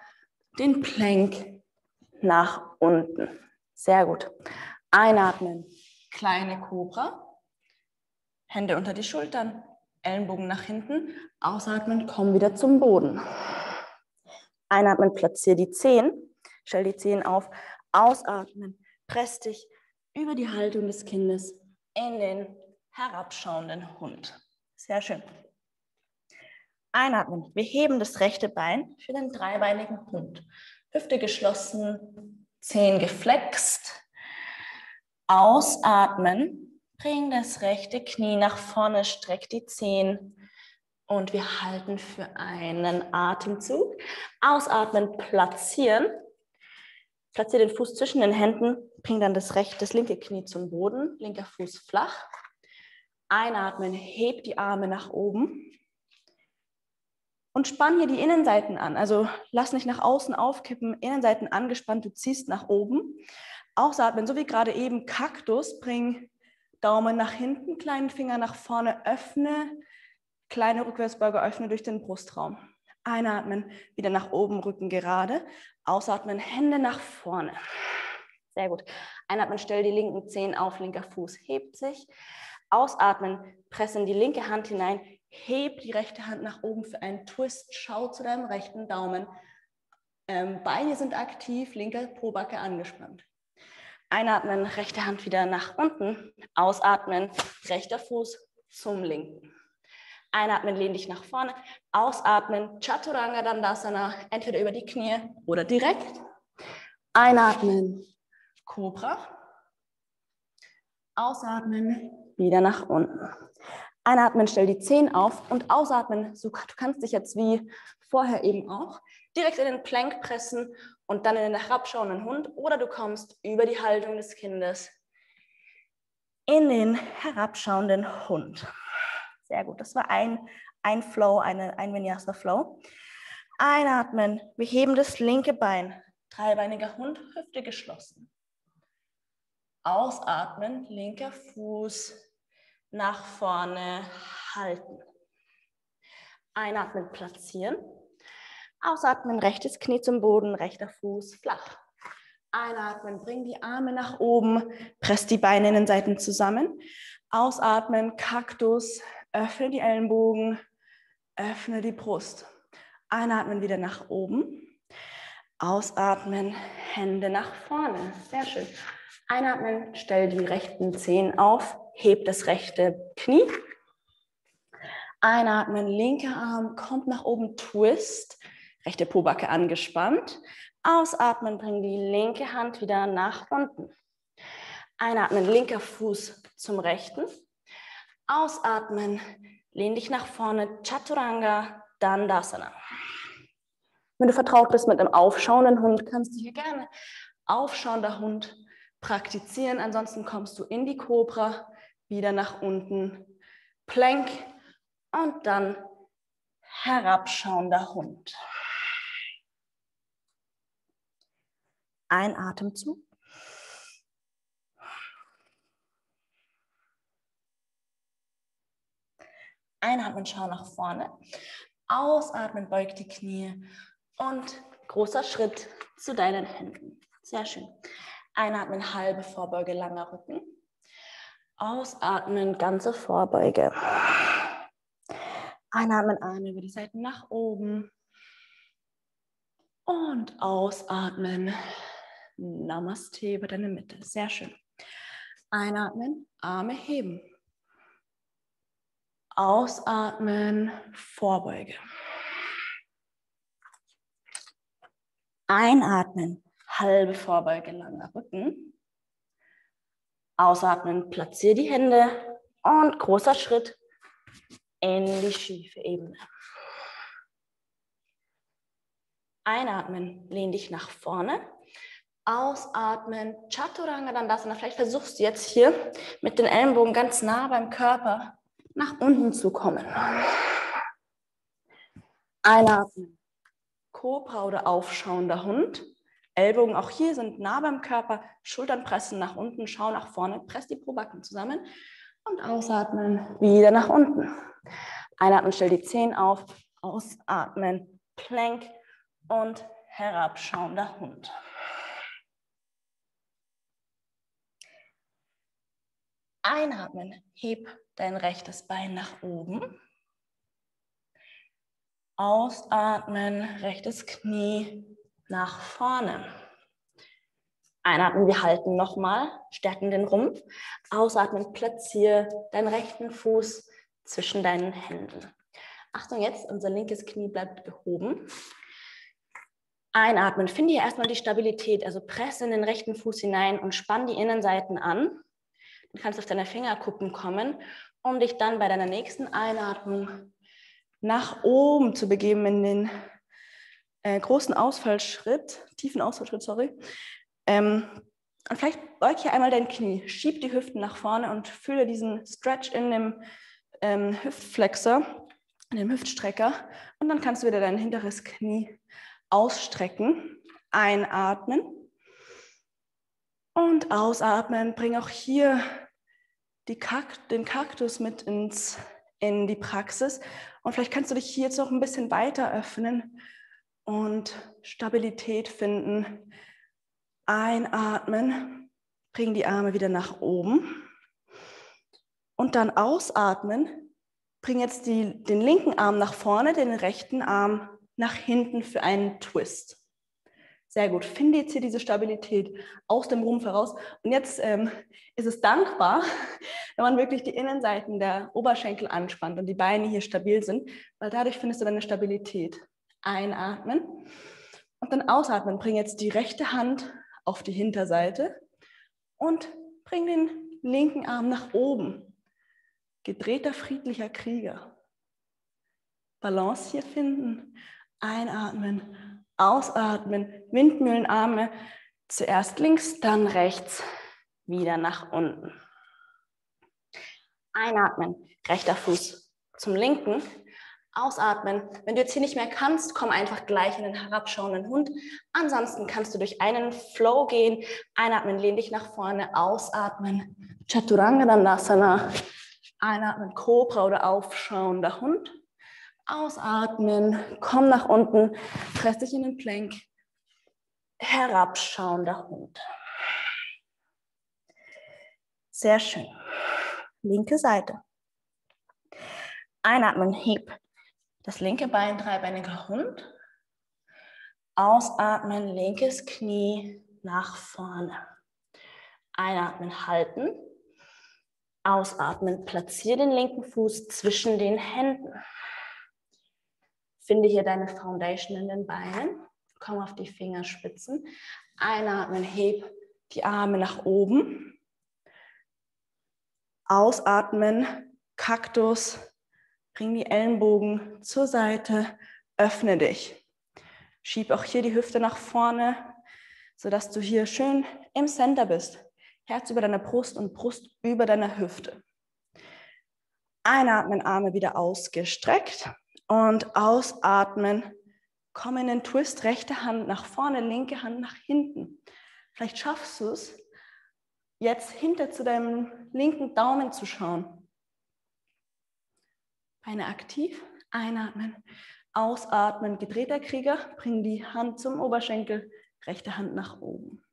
den Plank nach unten. Sehr gut. Einatmen, kleine Cobra. Hände unter die Schultern, Ellenbogen nach hinten. Ausatmen, komm wieder zum Boden. Einatmen, platziere die Zehen. Stell die Zehen auf. Ausatmen, press dich über die Haltung des Kindes in den herabschauenden Hund. Sehr schön. Einatmen. Wir heben das rechte Bein für den dreibeinigen Hund. Hüfte geschlossen, Zehen geflext. Ausatmen. Bring das rechte Knie nach vorne, streck die Zehen und wir halten für einen Atemzug. Ausatmen, platzieren. Platziere den Fuß zwischen den Händen, bring dann das rechte, das linke Knie zum Boden, linker Fuß flach. Einatmen, heb die Arme nach oben und spann hier die Innenseiten an. Also lass nicht nach außen aufkippen, Innenseiten angespannt, du ziehst nach oben. Ausatmen, so wie gerade eben Kaktus, bring Daumen nach hinten, kleinen Finger nach vorne, öffne, kleine Rückwärtsbeuge, öffne durch den Brustraum. Einatmen, wieder nach oben, Rücken gerade. Ausatmen, Hände nach vorne. Sehr gut. Einatmen, stell die linken Zehen auf, linker Fuß hebt sich. Ausatmen, presse in die linke Hand hinein, heb die rechte Hand nach oben für einen Twist, schau zu deinem rechten Daumen. Ähm, Beine sind aktiv, linke Pobacke angespannt. Einatmen, rechte Hand wieder nach unten. Ausatmen, rechter Fuß zum linken. Einatmen, lehn dich nach vorne. Ausatmen, Chaturanga Dandasana, entweder über die Knie oder direkt. Einatmen, Cobra. Ausatmen, wieder nach unten. Einatmen, stell die Zehen auf und ausatmen. du kannst dich jetzt wie vorher eben auch direkt in den Plank pressen und dann in den herabschauenden Hund oder du kommst über die Haltung des Kindes in den herabschauenden Hund. Sehr gut, das war ein, ein Flow, eine, ein Vinyasa Flow. Einatmen, wir heben das linke Bein, dreibeiniger Hund, Hüfte geschlossen. Ausatmen, linker Fuß nach vorne halten. Einatmen, platzieren. Ausatmen, rechtes Knie zum Boden, rechter Fuß flach. Einatmen, bring die Arme nach oben, press die Beine in den Seiten zusammen. Ausatmen, Kaktus, öffne die Ellenbogen, öffne die Brust. Einatmen wieder nach oben. Ausatmen, Hände nach vorne. Sehr schön. Einatmen, stell die rechten Zehen auf, heb das rechte Knie. Einatmen, linker Arm kommt nach oben, Twist, rechte Pobacke angespannt. Ausatmen, bring die linke Hand wieder nach unten. Einatmen, linker Fuß zum rechten. Ausatmen, lehn dich nach vorne, Chaturanga, Dandasana. Wenn du vertraut bist mit einem aufschauenden Hund, kannst du hier gerne aufschauender Hund praktizieren. Ansonsten kommst du in die Cobra, wieder nach unten, Plank und dann herabschauender Hund. Ein Atemzug. Einatmen, schau nach vorne. Ausatmen, beug die Knie und großer Schritt zu deinen Händen. Sehr schön. Einatmen, halbe Vorbeuge, langer Rücken. Ausatmen, ganze Vorbeuge. Einatmen, Arme über die Seiten nach oben. Und ausatmen. Namaste über deine Mitte. Sehr schön. Einatmen, Arme heben. Ausatmen, Vorbeuge. Einatmen, halbe Vorbeuge, langer Rücken. Ausatmen, platziere die Hände und großer Schritt in die schiefe Ebene. Einatmen, lehn dich nach vorne. Ausatmen, Chaturanga Dandasana. Vielleicht versuchst du jetzt hier mit den Ellenbogen ganz nah beim Körper nach unten zu kommen. Einatmen, Cobra oder aufschauender Hund. Ellbogen auch hier sind nah beim Körper, Schultern pressen nach unten, schau nach vorne, press die Probacken zusammen und ausatmen, wieder nach unten. Einatmen, stell die Zehen auf, ausatmen, Plank und herabschauender Hund. Einatmen, heb dein rechtes Bein nach oben. Ausatmen, rechtes Knie nach vorne. Einatmen, wir halten nochmal, stärken den Rumpf. Ausatmen, platziere deinen rechten Fuß zwischen deinen Händen. Achtung jetzt, unser linkes Knie bleibt gehoben. Einatmen, finde hier erstmal die Stabilität, also presse in den rechten Fuß hinein und spann die Innenseiten an. Du kannst auf deine Fingerkuppen kommen, um dich dann bei deiner nächsten Einatmung nach oben zu begeben in den äh, großen Ausfallschritt, tiefen Ausfallschritt, sorry. Ähm, und vielleicht beug hier einmal dein Knie, schieb die Hüften nach vorne und fühle diesen Stretch in dem ähm, Hüftflexor, in dem Hüftstrecker. Und dann kannst du wieder dein hinteres Knie ausstrecken, einatmen und ausatmen. Bring auch hier Kakt den Kaktus mit ins, in die Praxis. Und vielleicht kannst du dich hier jetzt noch ein bisschen weiter öffnen und Stabilität finden. Einatmen, bring die Arme wieder nach oben. Und dann ausatmen, bring jetzt die, den linken Arm nach vorne, den rechten Arm nach hinten für einen Twist. Sehr gut. Finde jetzt hier diese Stabilität aus dem Rumpf heraus. Und jetzt ähm, ist es dankbar, wenn man wirklich die Innenseiten der Oberschenkel anspannt und die Beine hier stabil sind, weil dadurch findest du deine Stabilität. Einatmen und dann ausatmen. Bring jetzt die rechte Hand auf die Hinterseite und bring den linken Arm nach oben. Gedrehter friedlicher Krieger. Balance hier finden. Einatmen, ausatmen, Windmühlenarme. Zuerst links, dann rechts, wieder nach unten. Einatmen, rechter Fuß zum linken. Ausatmen. Wenn du jetzt hier nicht mehr kannst, komm einfach gleich in den herabschauenden Hund. Ansonsten kannst du durch einen Flow gehen. Einatmen, lehn dich nach vorne. Ausatmen, Chaturanga Dandasana. Einatmen, Cobra oder aufschauender Hund. Ausatmen, komm nach unten, press dich in den Plank. Herabschauender Hund. Sehr schön. Linke Seite. Einatmen, heb das linke Bein, dreibeiniger Hund. Ausatmen, linkes Knie nach vorne. Einatmen, halten. Ausatmen, platziere den linken Fuß zwischen den Händen. Finde hier deine Foundation in den Beinen. Komm auf die Fingerspitzen. Einatmen, heb die Arme nach oben. Ausatmen, Kaktus. Bring die Ellenbogen zur Seite. Öffne dich. Schieb auch hier die Hüfte nach vorne, sodass du hier schön im Center bist. Herz über deiner Brust und Brust über deiner Hüfte. Einatmen, Arme wieder ausgestreckt. Und ausatmen. Komm in den Twist, rechte Hand nach vorne, linke Hand nach hinten. Vielleicht schaffst du es, jetzt hinter zu deinem linken Daumen zu schauen. Beine aktiv, einatmen, ausatmen, gedrehter Krieger, bring die Hand zum Oberschenkel, rechte Hand nach oben.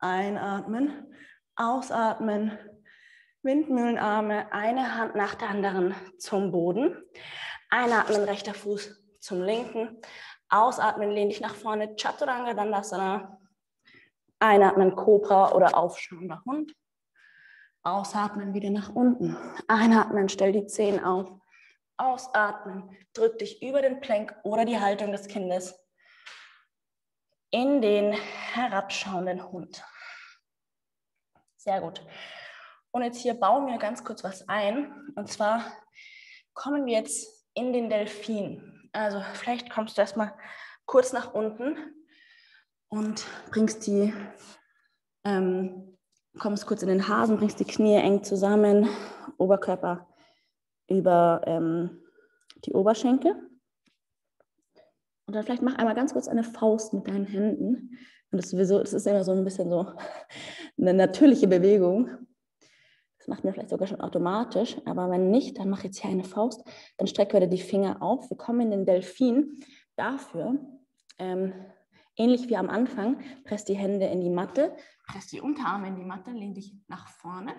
Einatmen, ausatmen, Windmühlenarme, eine Hand nach der anderen zum Boden. Einatmen, rechter Fuß zum linken. Ausatmen, lehn dich nach vorne, Chaturanga Dandasana. Einatmen, Cobra oder aufschauender Hund. Ausatmen, wieder nach unten. Einatmen, stell die Zehen auf. Ausatmen, drück dich über den Plank oder die Haltung des Kindes in den herabschauenden Hund. Sehr gut. Und jetzt hier bauen wir ganz kurz was ein. Und zwar kommen wir jetzt in den Delfin. Also vielleicht kommst du erstmal kurz nach unten und bringst die, ähm, kommst kurz in den Hasen, bringst die Knie eng zusammen, Oberkörper über ähm, die Oberschenkel. Und dann vielleicht mach einmal ganz kurz eine Faust mit deinen Händen. Und das ist, sowieso, das ist immer so ein bisschen so eine natürliche Bewegung. Das macht man vielleicht sogar schon automatisch, aber wenn nicht, dann mache ich jetzt hier eine Faust, dann strecke wieder die Finger auf. Wir kommen in den Delfin. Dafür ähm, ähnlich wie am Anfang, presst die Hände in die Matte, presst die Unterarme in die Matte, lehn dich nach vorne.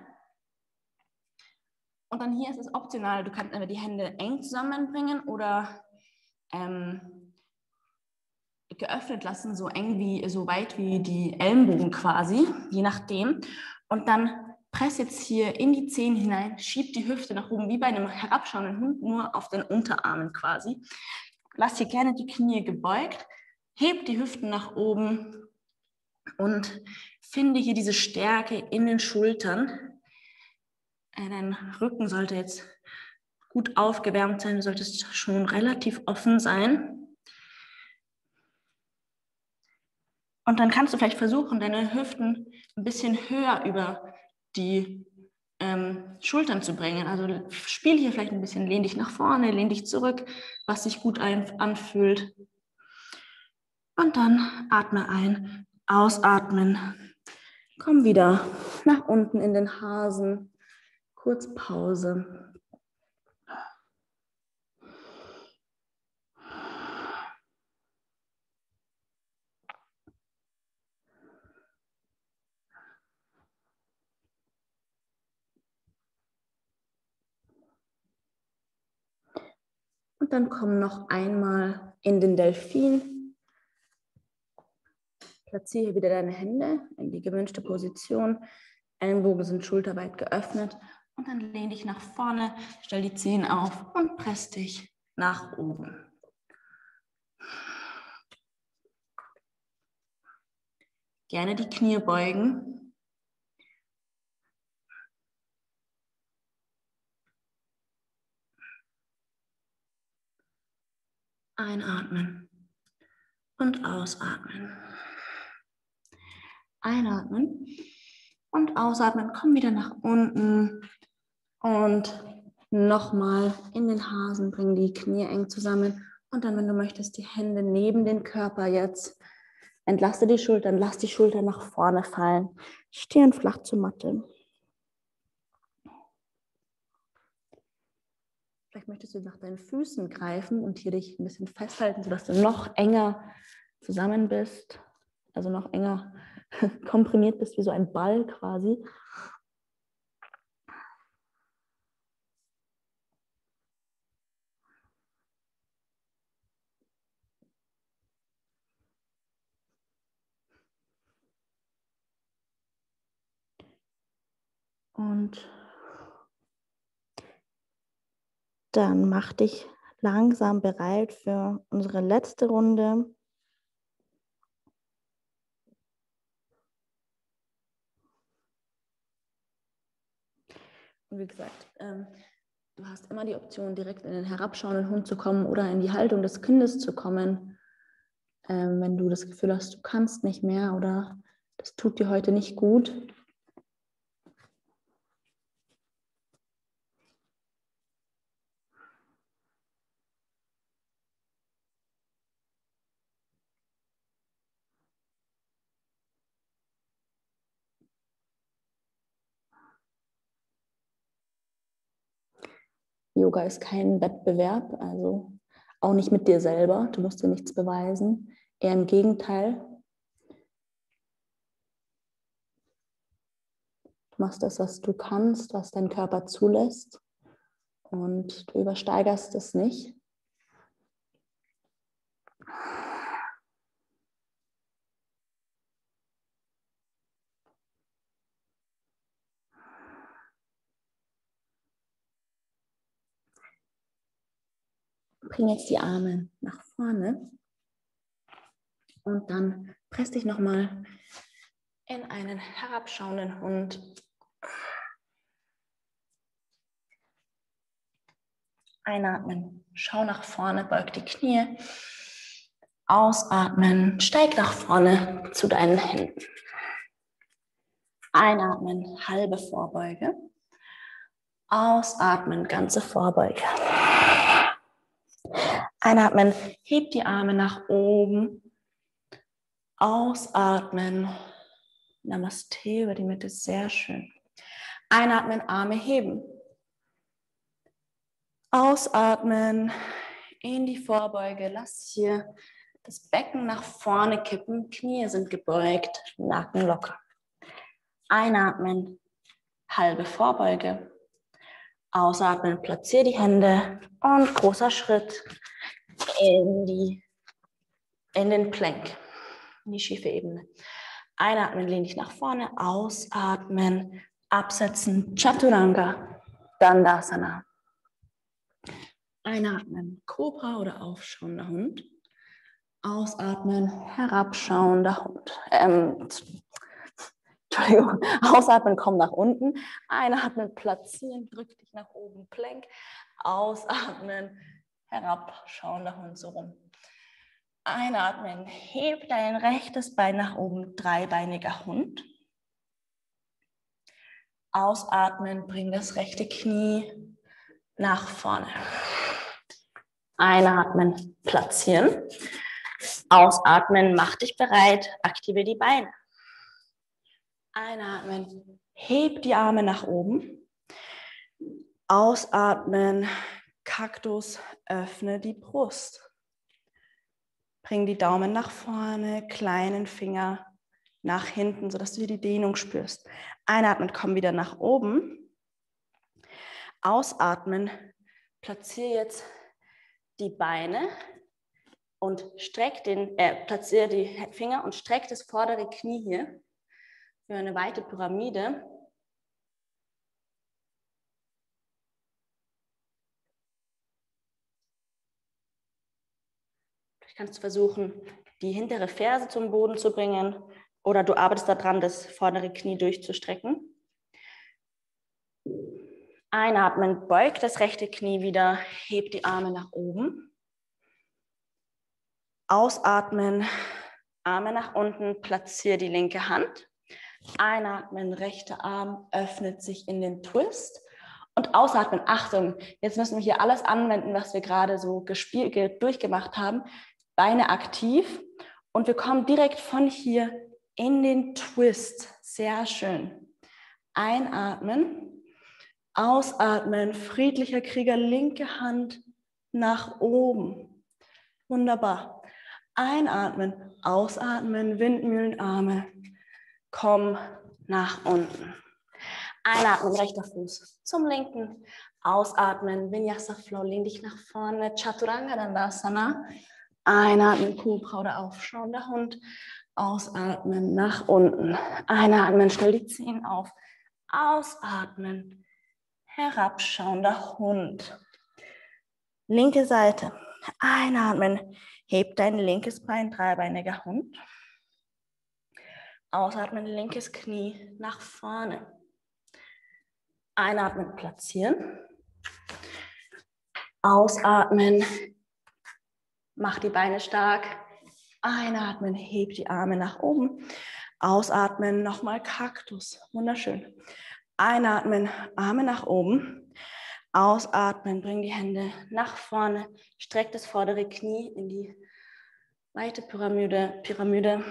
Und dann hier ist es optional, du kannst entweder die Hände eng zusammenbringen oder ähm, geöffnet lassen, so eng wie, so weit wie die Ellenbogen quasi, je nachdem. Und dann press jetzt hier in die Zehen hinein, schieb die Hüfte nach oben, wie bei einem herabschauenden Hund, nur auf den Unterarmen quasi. Lass hier gerne die Knie gebeugt, heb die Hüften nach oben und finde hier diese Stärke in den Schultern. Äh, dein Rücken sollte jetzt gut aufgewärmt sein, du solltest schon relativ offen sein. Und dann kannst du vielleicht versuchen, deine Hüften ein bisschen höher über die ähm, Schultern zu bringen. Also spiel hier vielleicht ein bisschen, lehn dich nach vorne, lehn dich zurück, was sich gut anfühlt. Und dann atme ein, ausatmen. Komm wieder nach unten in den Hasen. Kurz Pause. Und dann komm noch einmal in den Delfin. Platziere wieder deine Hände in die gewünschte Position. Ellenbogen sind schulterweit geöffnet. Und dann lehn dich nach vorne, stell die Zehen auf und press dich nach oben. Gerne die Knie beugen. Einatmen und ausatmen. Einatmen und ausatmen. Komm wieder nach unten und nochmal in den Hasen. Bring die Knie eng zusammen. Und dann, wenn du möchtest, die Hände neben den Körper jetzt. Entlaste die Schultern, lass die Schultern nach vorne fallen. Stirn flach zur Matte. Vielleicht möchtest du nach deinen Füßen greifen und hier dich ein bisschen festhalten, sodass du noch enger zusammen bist, also noch enger komprimiert bist, wie so ein Ball quasi. Und Dann mach dich langsam bereit für unsere letzte Runde. Und wie gesagt, ähm, du hast immer die Option, direkt in den herabschauenden Hund zu kommen oder in die Haltung des Kindes zu kommen, ähm, wenn du das Gefühl hast, du kannst nicht mehr oder das tut dir heute nicht gut. Yoga ist kein Wettbewerb, also auch nicht mit dir selber. Du musst dir nichts beweisen. Eher im Gegenteil. Du machst das, was du kannst, was dein Körper zulässt. Und du übersteigerst es nicht. Bring jetzt die Arme nach vorne und dann press dich nochmal in einen herabschauenden Hund. Einatmen, schau nach vorne, beug die Knie. Ausatmen, steig nach vorne zu deinen Händen. Einatmen, halbe Vorbeuge. Ausatmen, ganze Vorbeuge. Einatmen, heb die Arme nach oben. Ausatmen. Namaste über die Mitte, sehr schön. Einatmen, Arme heben. Ausatmen in die Vorbeuge. Lass hier Das Becken nach vorne kippen, Knie sind gebeugt, Nacken locker. Einatmen, halbe Vorbeuge. Ausatmen, platziere die Hände und großer Schritt in, die, in den Plank, in die schiefe Ebene. Einatmen, lehne dich nach vorne, ausatmen, absetzen, Chaturanga, Dandasana. Einatmen, Cobra oder aufschauender Hund. Ausatmen, herabschauender Hund. Ähm, Entschuldigung, ausatmen, komm nach unten. Einatmen, platzieren, drück dich nach oben, Plank. Ausatmen, herabschauender Hund, so rum. Einatmen, heb dein rechtes Bein nach oben, dreibeiniger Hund. Ausatmen, bring das rechte Knie nach vorne. Einatmen, platzieren. Ausatmen, mach dich bereit, aktiviere die Beine. Einatmen, heb die Arme nach oben. Ausatmen, Kaktus, öffne die Brust. Bring die Daumen nach vorne, kleinen Finger nach hinten, sodass du die Dehnung spürst. Einatmen, komm wieder nach oben. Ausatmen, platziere jetzt die Beine und streck den, äh, platziere die Finger und streck das vordere Knie hier für eine weite Pyramide. Vielleicht kannst du versuchen, die hintere Ferse zum Boden zu bringen oder du arbeitest daran, das vordere Knie durchzustrecken. Einatmen, beug das rechte Knie wieder, heb die Arme nach oben. Ausatmen, Arme nach unten, platziere die linke Hand. Einatmen, rechter Arm öffnet sich in den Twist. Und ausatmen, Achtung, jetzt müssen wir hier alles anwenden, was wir gerade so gespielt, durchgemacht haben. Beine aktiv und wir kommen direkt von hier in den Twist. Sehr schön. Einatmen, ausatmen, friedlicher Krieger, linke Hand nach oben. Wunderbar. Einatmen, ausatmen, Windmühlenarme. Komm nach unten. Einatmen, rechter Fuß zum linken. Ausatmen, Vinyasa Flow, lehn dich nach vorne. Chaturanga Dandasana. Einatmen, oder aufschauender Hund. Ausatmen, nach unten. Einatmen, stell die Zehen auf. Ausatmen, herabschauender Hund. Linke Seite. Einatmen, heb dein linkes Bein, dreibeiniger Hund. Ausatmen, linkes Knie nach vorne. Einatmen, platzieren. Ausatmen, mach die Beine stark. Einatmen, heb die Arme nach oben. Ausatmen, nochmal Kaktus. Wunderschön. Einatmen, Arme nach oben. Ausatmen, bring die Hände nach vorne. Streck das vordere Knie in die weite Pyramide. Pyramide.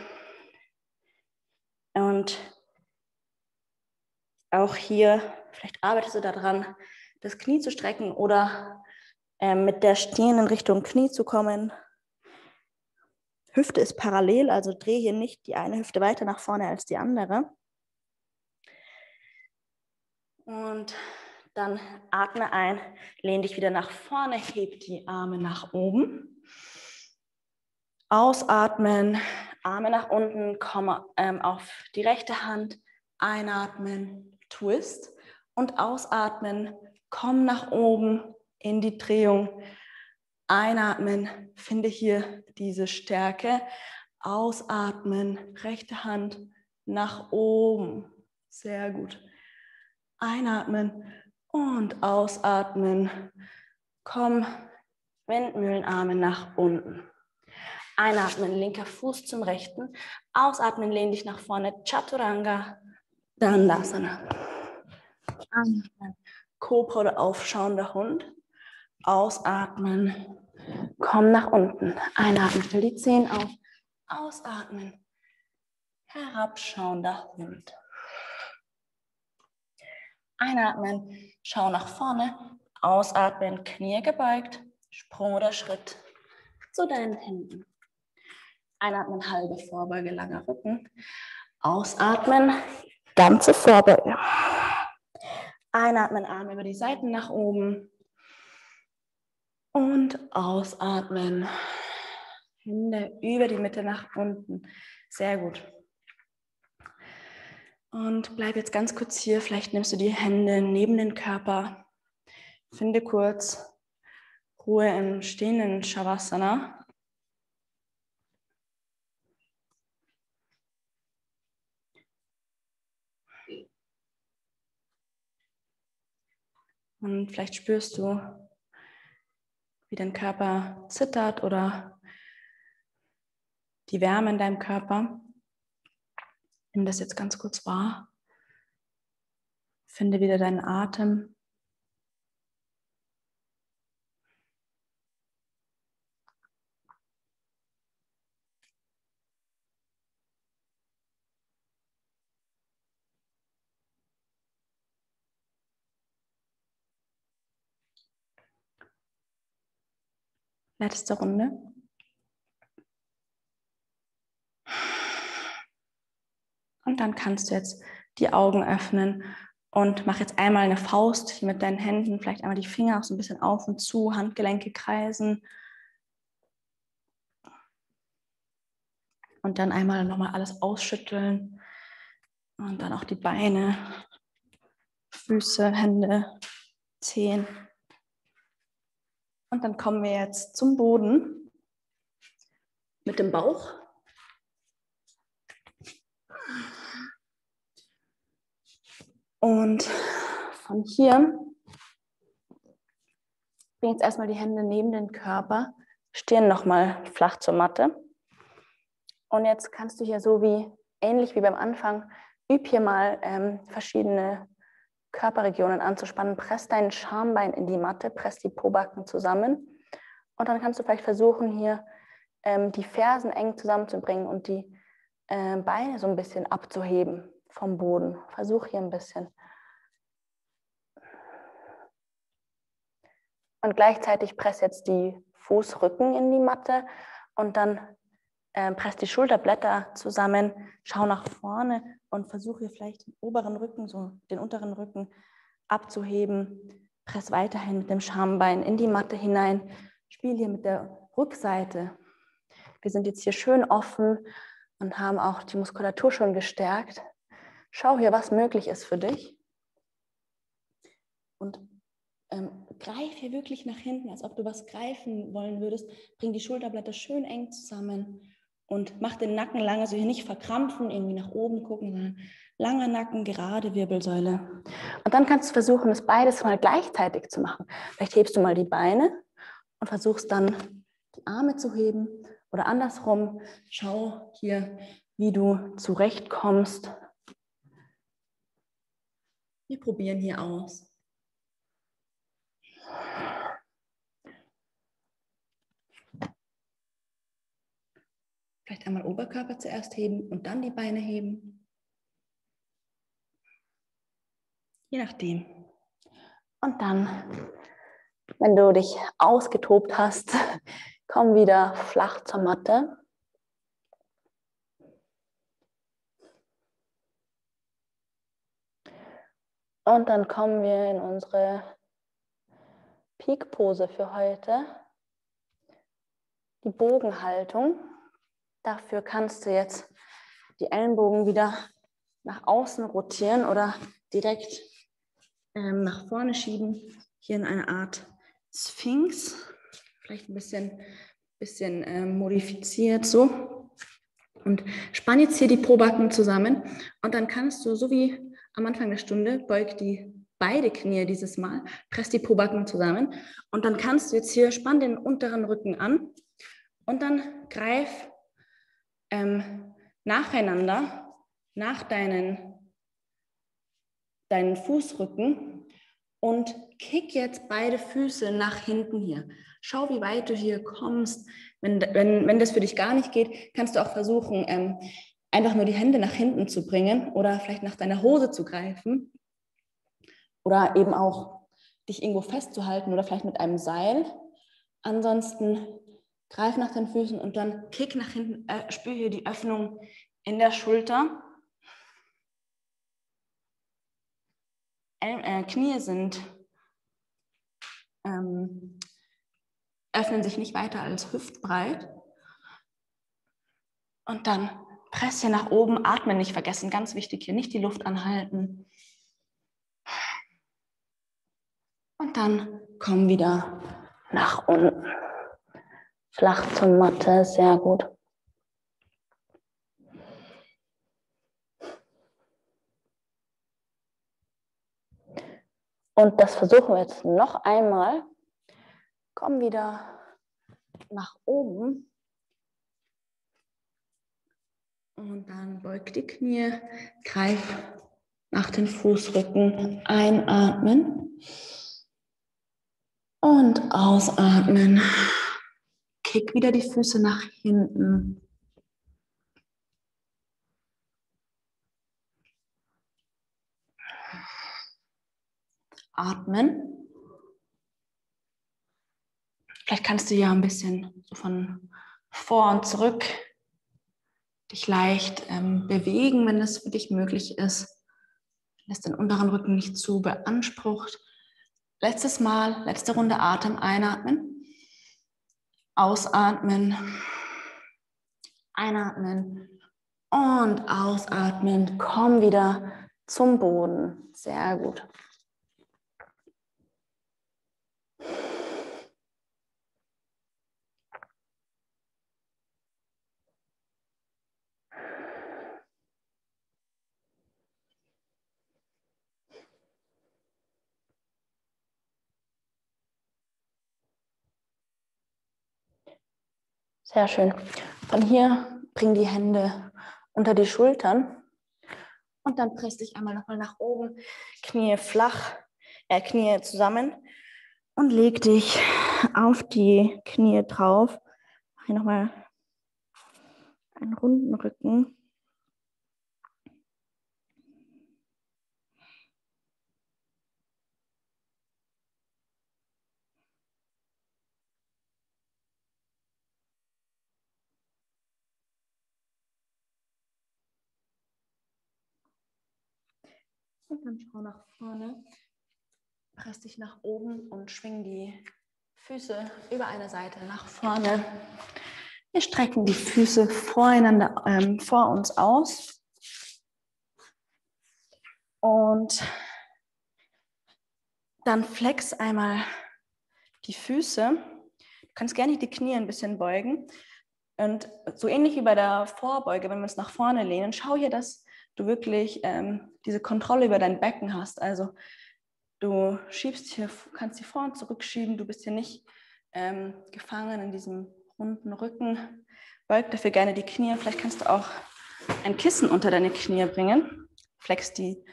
Und auch hier, vielleicht arbeitest du daran, das Knie zu strecken oder mit der Stirn in Richtung Knie zu kommen. Hüfte ist parallel, also drehe hier nicht die eine Hüfte weiter nach vorne als die andere. Und dann atme ein, lehn dich wieder nach vorne, heb die Arme nach oben. Ausatmen, Arme nach unten, komme ähm, auf die rechte Hand, einatmen, Twist und ausatmen, komm nach oben in die Drehung. Einatmen, finde hier diese Stärke. Ausatmen, rechte Hand nach oben. Sehr gut. Einatmen und ausatmen. Komm, Windmühlenarme nach unten. Einatmen, linker Fuß zum rechten. Ausatmen, lehn dich nach vorne. Chaturanga, Dandasana. Einatmen, Cobra oder aufschauender Hund. Ausatmen, komm nach unten. Einatmen, stell die Zehen auf. Ausatmen, herabschauender Hund. Einatmen, schau nach vorne. Ausatmen, Knie gebeugt. Sprung oder Schritt zu deinen Händen. Einatmen, halbe Vorbeuge, langer Rücken. Ausatmen, ganze Vorbeuge. Einatmen, Arme über die Seiten nach oben. Und ausatmen. Hände über die Mitte nach unten. Sehr gut. Und bleib jetzt ganz kurz hier. Vielleicht nimmst du die Hände neben den Körper. Finde kurz Ruhe im stehenden Shavasana. Und vielleicht spürst du, wie dein Körper zittert oder die Wärme in deinem Körper. Nimm das jetzt ganz kurz wahr. Finde wieder deinen Atem. Letzte Runde. Und dann kannst du jetzt die Augen öffnen und mach jetzt einmal eine Faust mit deinen Händen, vielleicht einmal die Finger auch so ein bisschen auf und zu, Handgelenke kreisen. Und dann einmal nochmal alles ausschütteln. Und dann auch die Beine, Füße, Hände, Zehen. Und dann kommen wir jetzt zum Boden mit dem Bauch. Und von hier bring jetzt erstmal die Hände neben den Körper, Stirn nochmal flach zur Matte. Und jetzt kannst du hier so wie, ähnlich wie beim Anfang, üb hier mal ähm, verschiedene Körperregionen anzuspannen. Press dein Schambein in die Matte, press die Pobacken zusammen. Und dann kannst du vielleicht versuchen, hier ähm, die Fersen eng zusammenzubringen und die äh, Beine so ein bisschen abzuheben vom Boden. Versuch hier ein bisschen. Und gleichzeitig press jetzt die Fußrücken in die Matte und dann äh, press die Schulterblätter zusammen, schau nach vorne und versuche vielleicht den oberen Rücken, so den unteren Rücken abzuheben. Press weiterhin mit dem Schambein in die Matte hinein. Spiel hier mit der Rückseite. Wir sind jetzt hier schön offen und haben auch die Muskulatur schon gestärkt. Schau hier, was möglich ist für dich. Und ähm, greif hier wirklich nach hinten, als ob du was greifen wollen würdest. Bring die Schulterblätter schön eng zusammen und mach den Nacken lang, also hier nicht verkrampfen, irgendwie nach oben gucken, sondern langer Nacken, gerade Wirbelsäule. Und dann kannst du versuchen, das beides mal gleichzeitig zu machen. Vielleicht hebst du mal die Beine und versuchst dann die Arme zu heben oder andersrum. Schau hier, wie du zurechtkommst. Wir probieren hier aus. Vielleicht einmal Oberkörper zuerst heben und dann die Beine heben. Je nachdem. Und dann, wenn du dich ausgetobt hast, komm wieder flach zur Matte. Und dann kommen wir in unsere Peak-Pose für heute. Die Bogenhaltung. Dafür kannst du jetzt die Ellenbogen wieder nach außen rotieren oder direkt ähm, nach vorne schieben. Hier in eine Art Sphinx. Vielleicht ein bisschen, bisschen ähm, modifiziert so. Und spann jetzt hier die Probacken zusammen. Und dann kannst du, so wie am Anfang der Stunde, beug die beide Knie dieses Mal, press die Probacken zusammen. Und dann kannst du jetzt hier, spann den unteren Rücken an. Und dann greif ähm, nacheinander nach deinen, deinen Fußrücken und kick jetzt beide Füße nach hinten hier. Schau, wie weit du hier kommst. Wenn, wenn, wenn das für dich gar nicht geht, kannst du auch versuchen, ähm, einfach nur die Hände nach hinten zu bringen oder vielleicht nach deiner Hose zu greifen oder eben auch dich irgendwo festzuhalten oder vielleicht mit einem Seil. Ansonsten Greif nach den Füßen und dann kick nach hinten. Äh, spür hier die Öffnung in der Schulter. äh, Knie sind, ähm, öffnen sich nicht weiter als hüftbreit. Und dann press hier nach oben, atmen nicht vergessen, ganz wichtig hier, nicht die Luft anhalten. Und dann komm wieder nach unten. Flach zur Matte, sehr gut. Und das versuchen wir jetzt noch einmal. Komm wieder nach oben. Und dann beug die Knie, greif nach den Fußrücken, einatmen und ausatmen. Kick wieder die Füße nach hinten. atmen. Vielleicht kannst du ja ein bisschen so von vor und zurück dich leicht ähm, bewegen, wenn es für dich möglich ist. Lässt den unteren Rücken nicht zu beansprucht. Letztes Mal, letzte Runde Atem einatmen. Ausatmen. Einatmen und ausatmen. Komm wieder zum Boden. Sehr gut. Sehr schön. Von hier bring die Hände unter die Schultern und dann presst dich einmal nochmal nach oben, Knie flach, äh, Knie zusammen und leg dich auf die Knie drauf. Mach hier nochmal einen runden Rücken. Und dann schau nach vorne. Press dich nach oben und schwing die Füße über eine Seite nach vorne. Wir strecken die Füße voreinander, ähm, vor uns aus. Und dann flex einmal die Füße. Du kannst gerne die Knie ein bisschen beugen. Und so ähnlich wie bei der Vorbeuge, wenn wir uns nach vorne lehnen, schau hier, dass du wirklich ähm, diese Kontrolle über dein Becken hast. Also du schiebst hier, kannst sie vor und zurück schieben, du bist hier nicht ähm, gefangen in diesem runden Rücken. Beug dafür gerne die Knie. Vielleicht kannst du auch ein Kissen unter deine Knie bringen. Flex die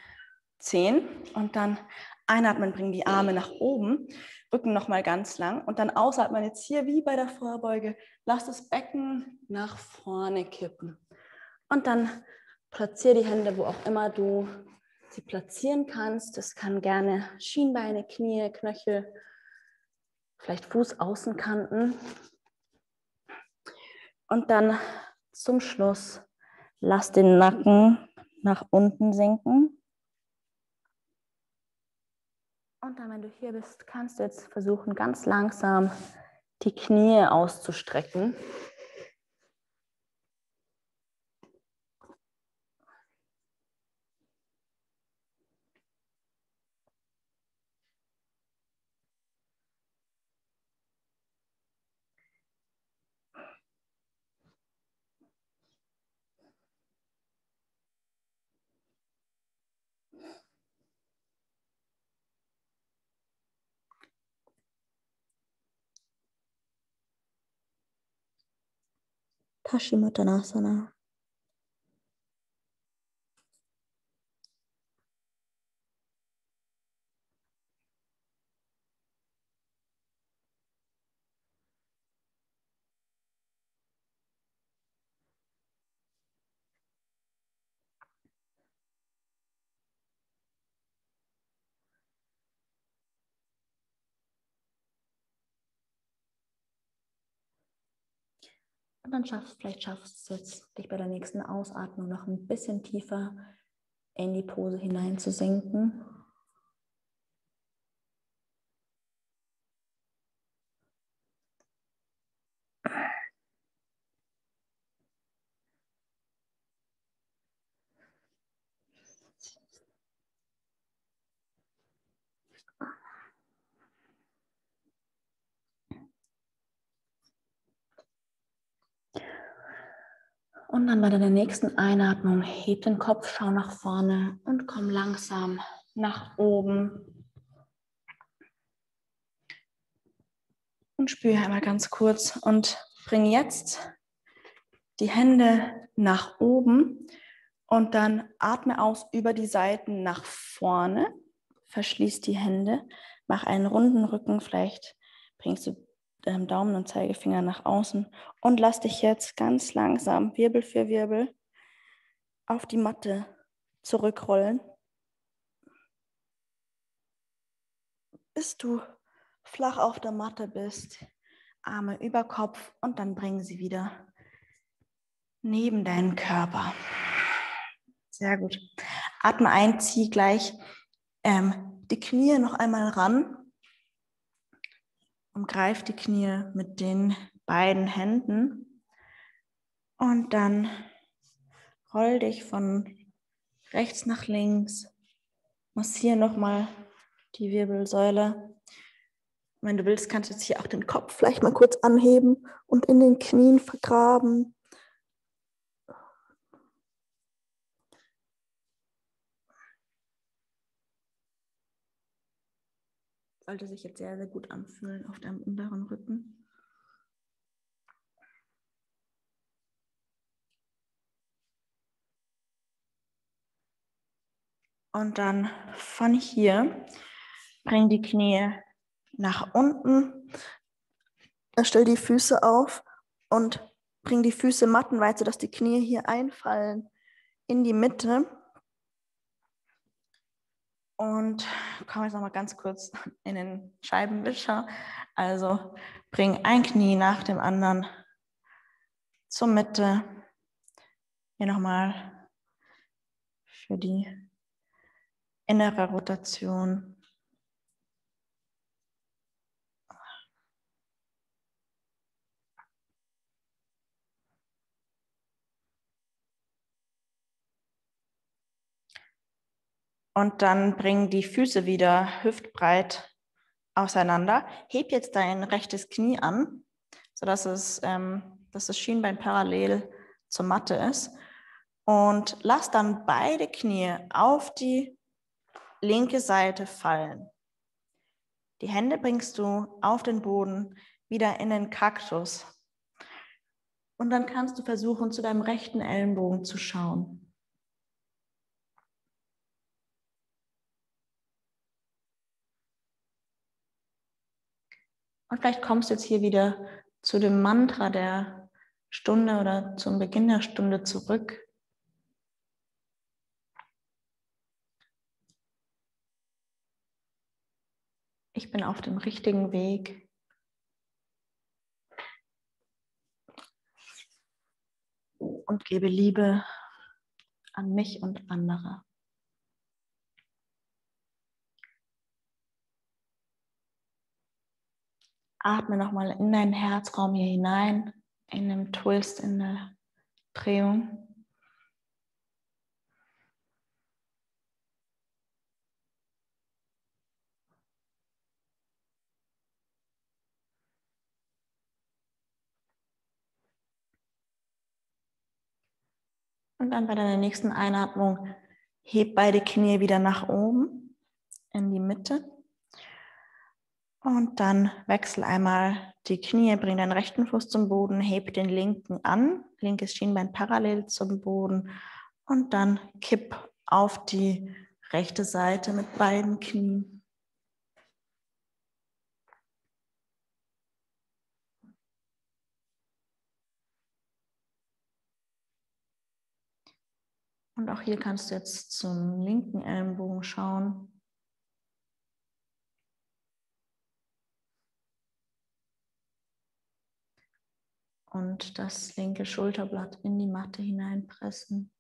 Zehen und dann einatmen, bring die Arme nach oben, Rücken nochmal ganz lang und dann ausatmen jetzt hier wie bei der Vorbeuge. Lass das Becken nach vorne kippen. Und dann Platziere die Hände, wo auch immer du sie platzieren kannst. Das kann gerne Schienbeine, Knie, Knöchel, vielleicht Fußaußenkanten. Und dann zum Schluss lass den Nacken nach unten sinken. Und dann, wenn du hier bist, kannst du jetzt versuchen, ganz langsam die Knie auszustrecken. Paschimottanasana. Und dann schaffst vielleicht schaffst du es dich bei der nächsten Ausatmung noch ein bisschen tiefer in die Pose hineinzusinken. Dann bei deiner nächsten Einatmung heb den Kopf, schau nach vorne und komm langsam nach oben. Und spüre einmal ganz kurz und bring jetzt die Hände nach oben und dann atme aus über die Seiten nach vorne. Verschließ die Hände, mach einen runden Rücken, vielleicht bringst du ähm, Daumen und Zeigefinger nach außen und lass dich jetzt ganz langsam, Wirbel für Wirbel, auf die Matte zurückrollen, bis du flach auf der Matte bist, Arme über Kopf und dann bringen sie wieder neben deinen Körper. Sehr gut. Atme ein, zieh gleich ähm, die Knie noch einmal ran Umgreif die Knie mit den beiden Händen und dann roll dich von rechts nach links. Massiere nochmal die Wirbelsäule. Wenn du willst, kannst du jetzt hier auch den Kopf vielleicht mal kurz anheben und in den Knien vergraben. Sollte sich jetzt sehr, sehr gut anfühlen auf deinem unteren Rücken. Und dann von hier bring die Knie nach unten, stell die Füße auf und bring die Füße mattenweit, sodass die Knie hier einfallen in die Mitte. Und komm jetzt nochmal ganz kurz in den Scheibenwischer. Also bring ein Knie nach dem anderen zur Mitte. Hier nochmal für die innere Rotation. Und dann bring die Füße wieder hüftbreit auseinander. Heb jetzt dein rechtes Knie an, sodass es, ähm, dass das Schienbein parallel zur Matte ist. Und lass dann beide Knie auf die linke Seite fallen. Die Hände bringst du auf den Boden, wieder in den Kaktus. Und dann kannst du versuchen, zu deinem rechten Ellenbogen zu schauen. Und vielleicht kommst du jetzt hier wieder zu dem Mantra der Stunde oder zum Beginn der Stunde zurück. Ich bin auf dem richtigen Weg. Und gebe Liebe an mich und andere. Atme nochmal in deinen Herzraum hier hinein, in dem Twist, in der Drehung. Und dann bei deiner nächsten Einatmung heb beide Knie wieder nach oben in die Mitte. Und dann wechsel einmal die Knie, bring deinen rechten Fuß zum Boden, heb den linken an, linkes Schienbein parallel zum Boden und dann kipp auf die rechte Seite mit beiden Knien. Und auch hier kannst du jetzt zum linken Ellenbogen schauen. Und das linke Schulterblatt in die Matte hineinpressen.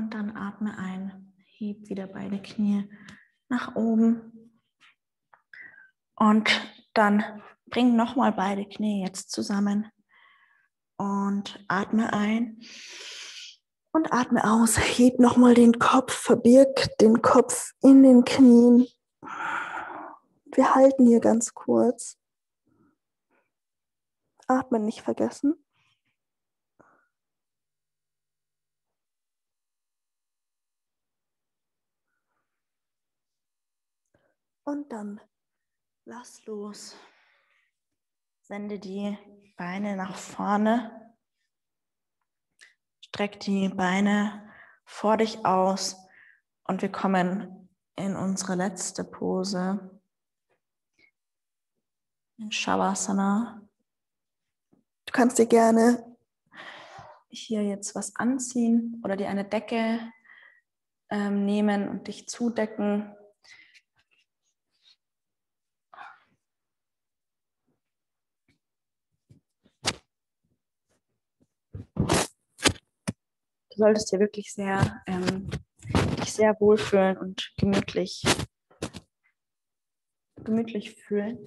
Und dann atme ein, heb wieder beide Knie nach oben. Und dann bring nochmal beide Knie jetzt zusammen. Und atme ein und atme aus. Heb nochmal den Kopf, verbirg den Kopf in den Knien. Wir halten hier ganz kurz. Atmen nicht vergessen. Und dann lass los. Sende die Beine nach vorne. Streck die Beine vor dich aus und wir kommen in unsere letzte Pose. In Shavasana. Du kannst dir gerne hier jetzt was anziehen oder dir eine Decke ähm, nehmen und dich zudecken. Du solltest dir wirklich sehr, ähm, dich sehr wohlfühlen und gemütlich, gemütlich fühlen.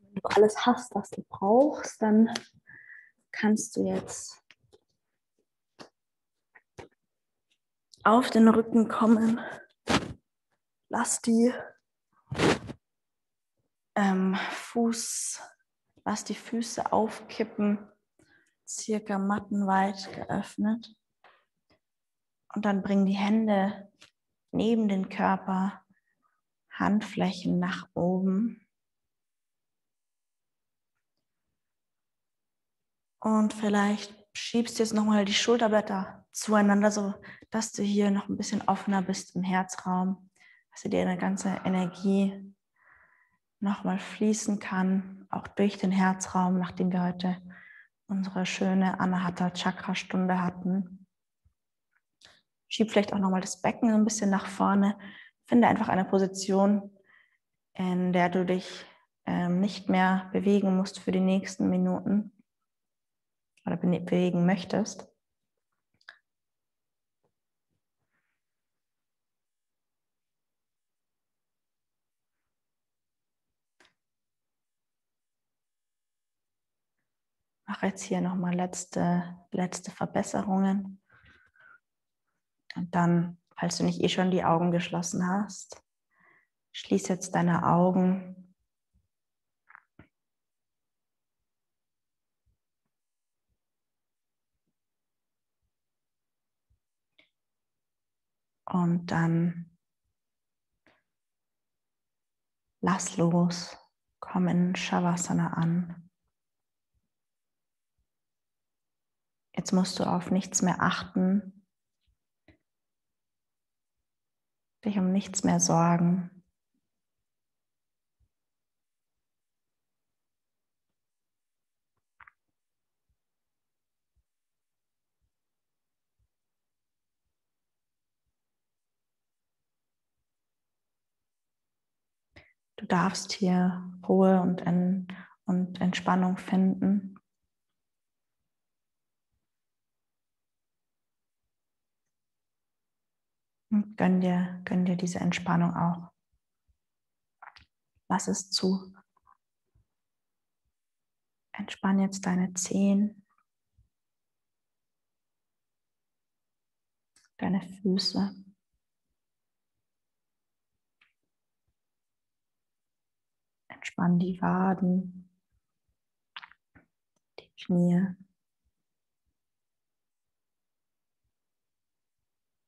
Wenn du alles hast, was du brauchst, dann kannst du jetzt auf den Rücken kommen. Lass die ähm, Fuß, lass die Füße aufkippen, circa mattenweit geöffnet. Und dann bring die Hände neben den Körper, Handflächen nach oben. Und vielleicht schiebst du jetzt nochmal die Schulterblätter zueinander, so dass du hier noch ein bisschen offener bist im Herzraum, dass du dir eine ganze Energie nochmal fließen kann, auch durch den Herzraum, nachdem wir heute unsere schöne Anahata Chakra Stunde hatten. Schieb vielleicht auch nochmal das Becken ein bisschen nach vorne. Finde einfach eine Position, in der du dich ähm, nicht mehr bewegen musst für die nächsten Minuten oder bewegen möchtest. Mache jetzt hier nochmal letzte, letzte Verbesserungen. Und dann, falls du nicht eh schon die Augen geschlossen hast, schließ jetzt deine Augen. Und dann lass los, komm in Shavasana an. Jetzt musst du auf nichts mehr achten, dich um nichts mehr sorgen. Du darfst hier Ruhe und, und Entspannung finden. Und gönn dir, gönn dir diese Entspannung auch. Lass es zu. Entspann jetzt deine Zehen, deine Füße. Entspann die Waden, die Knie.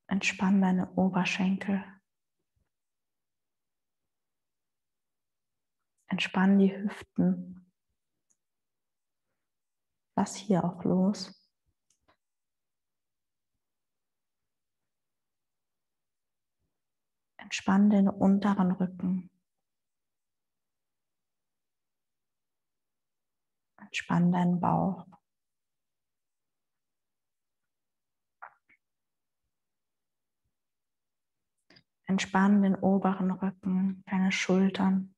Entspann deine Oberschenkel. Entspann die Hüften. Lass hier auch los. Entspann den unteren Rücken. Entspann deinen Bauch. Entspann den oberen Rücken, deine Schultern.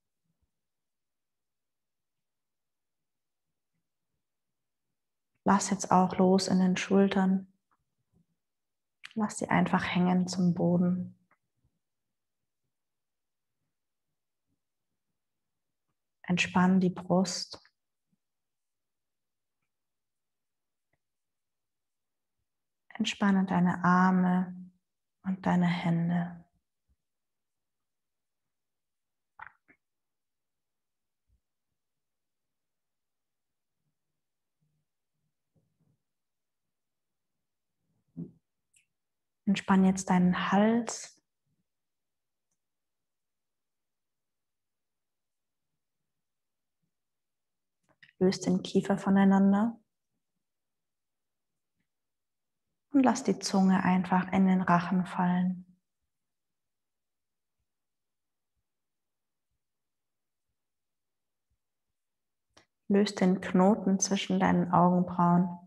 Lass jetzt auch los in den Schultern. Lass sie einfach hängen zum Boden. Entspann die Brust. Entspanne deine Arme und deine Hände. Entspann jetzt deinen Hals. Löst den Kiefer voneinander. Und lass die Zunge einfach in den Rachen fallen. Löst den Knoten zwischen deinen Augenbrauen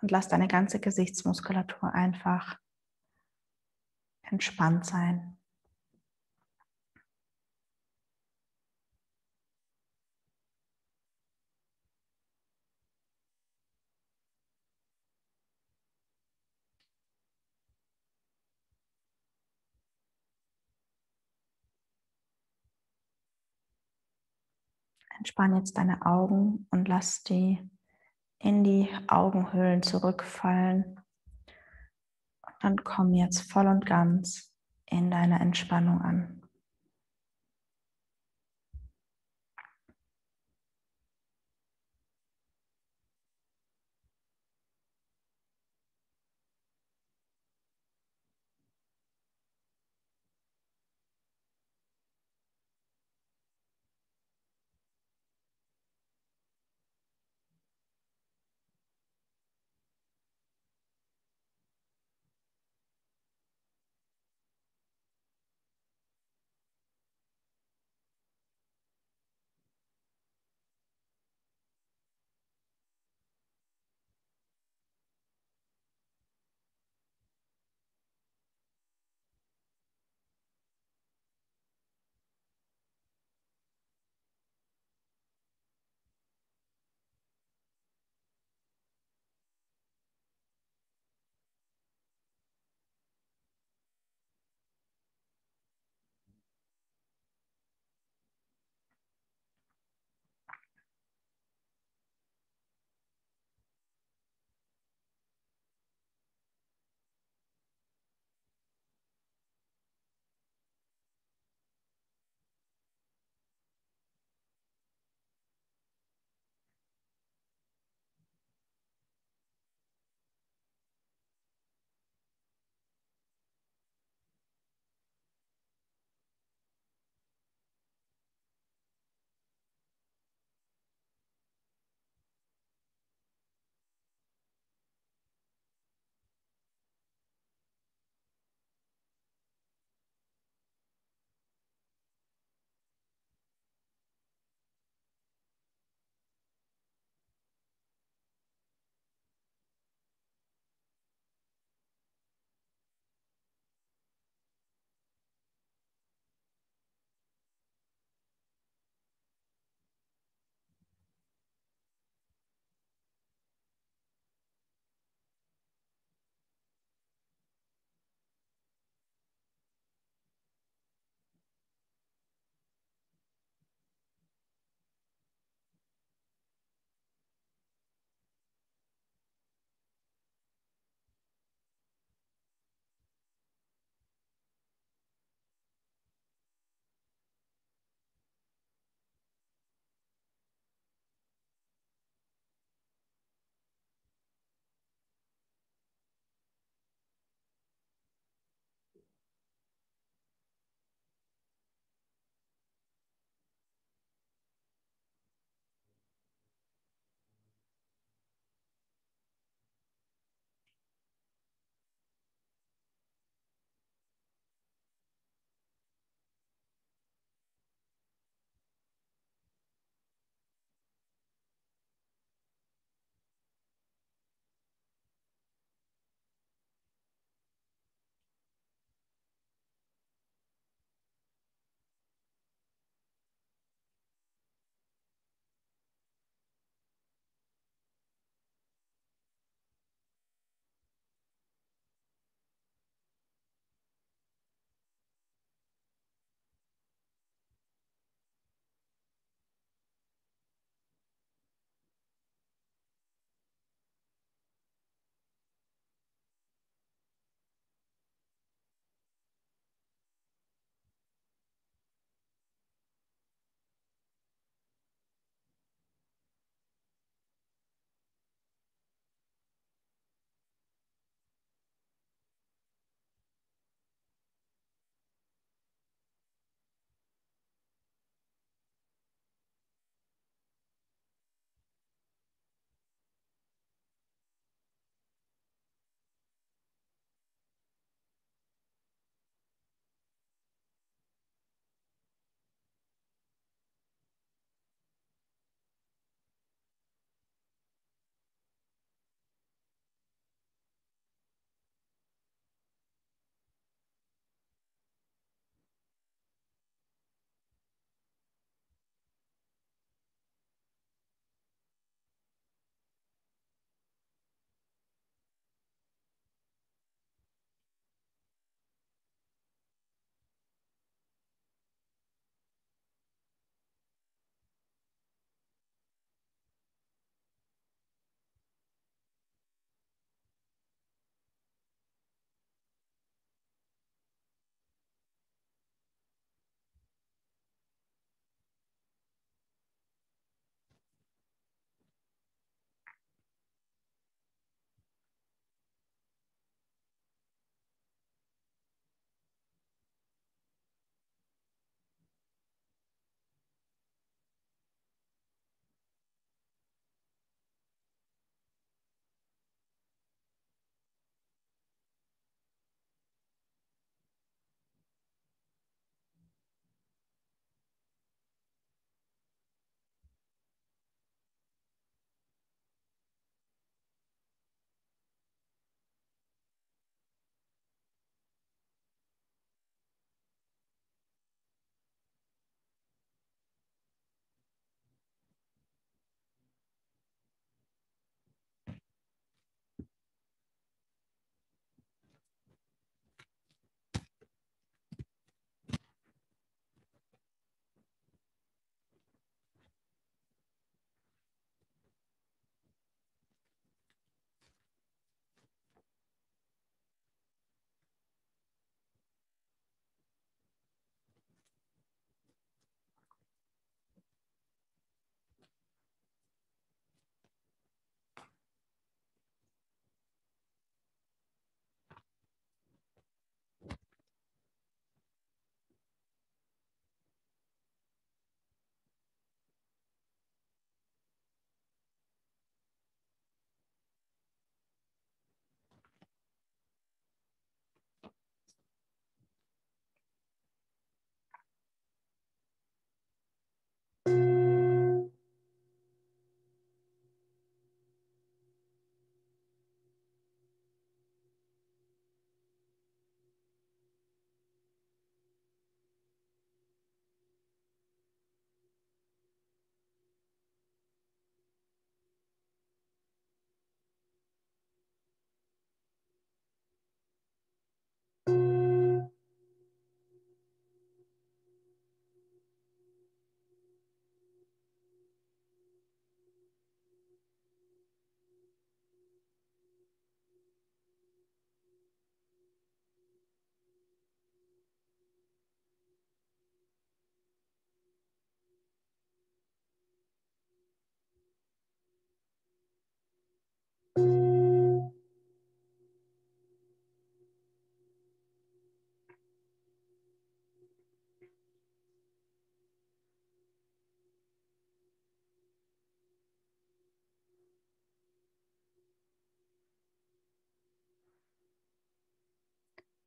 und lass deine ganze Gesichtsmuskulatur einfach entspannt sein. Entspann jetzt deine Augen und lass die in die Augenhöhlen zurückfallen dann komm jetzt voll und ganz in deiner Entspannung an.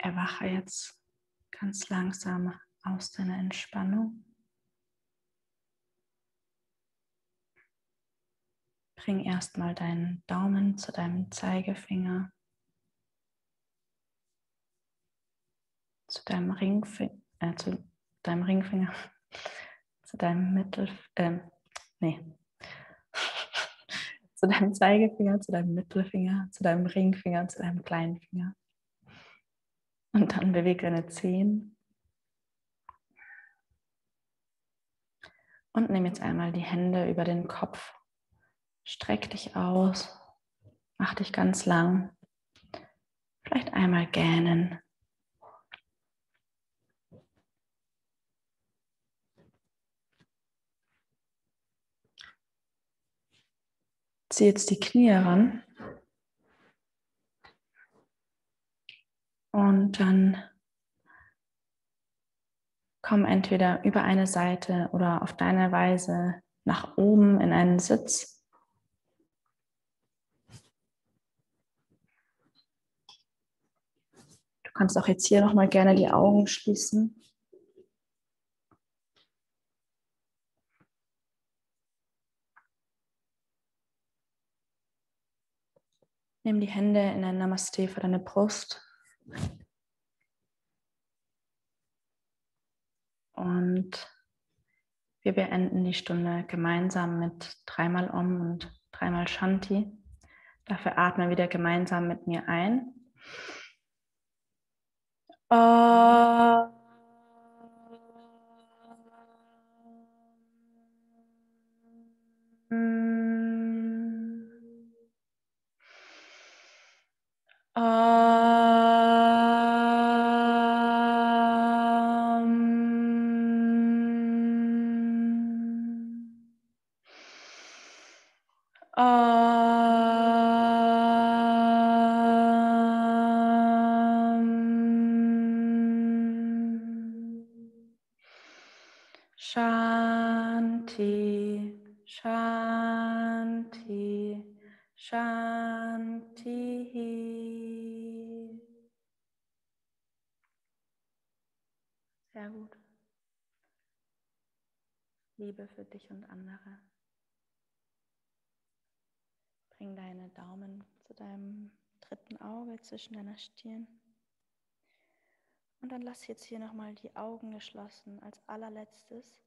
Erwache jetzt ganz langsam aus deiner Entspannung. Bring erstmal deinen Daumen zu deinem Zeigefinger, zu deinem Ringfinger, äh, zu deinem Ringfinger, zu deinem Mittel, äh, nee, zu deinem Zeigefinger, zu deinem Mittelfinger, zu deinem Ringfinger, zu deinem kleinen Finger. Und dann bewege deine Zehen. Und nimm jetzt einmal die Hände über den Kopf. Streck dich aus. Mach dich ganz lang. Vielleicht einmal gähnen. Zieh jetzt die Knie ran. Und dann komm entweder über eine Seite oder auf deine Weise nach oben in einen Sitz. Du kannst auch jetzt hier nochmal gerne die Augen schließen. Nimm die Hände in ein Namaste vor deine Brust. Und wir beenden die Stunde gemeinsam mit dreimal Om und dreimal Shanti. Dafür atme wieder gemeinsam mit mir ein. Om. Shanti, für dich und andere. Bring deine Daumen zu deinem dritten Auge zwischen deiner Stirn. Und dann lass jetzt hier nochmal die Augen geschlossen. Als allerletztes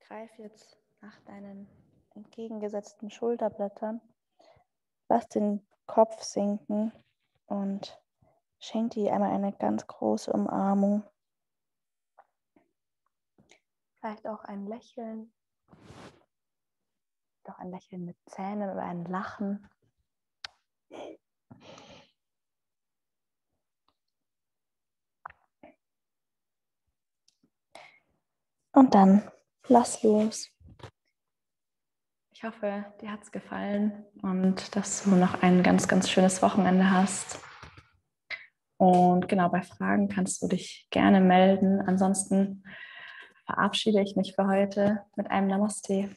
greif jetzt nach deinen entgegengesetzten Schulterblättern. Lass den Kopf sinken und schenk dir einmal eine ganz große Umarmung. Vielleicht auch ein Lächeln. Doch ein Lächeln mit Zähnen oder ein Lachen. Und dann lass los. Ich hoffe, dir hat es gefallen und dass du noch ein ganz, ganz schönes Wochenende hast. Und genau, bei Fragen kannst du dich gerne melden. Ansonsten verabschiede ich mich für heute mit einem Namaste.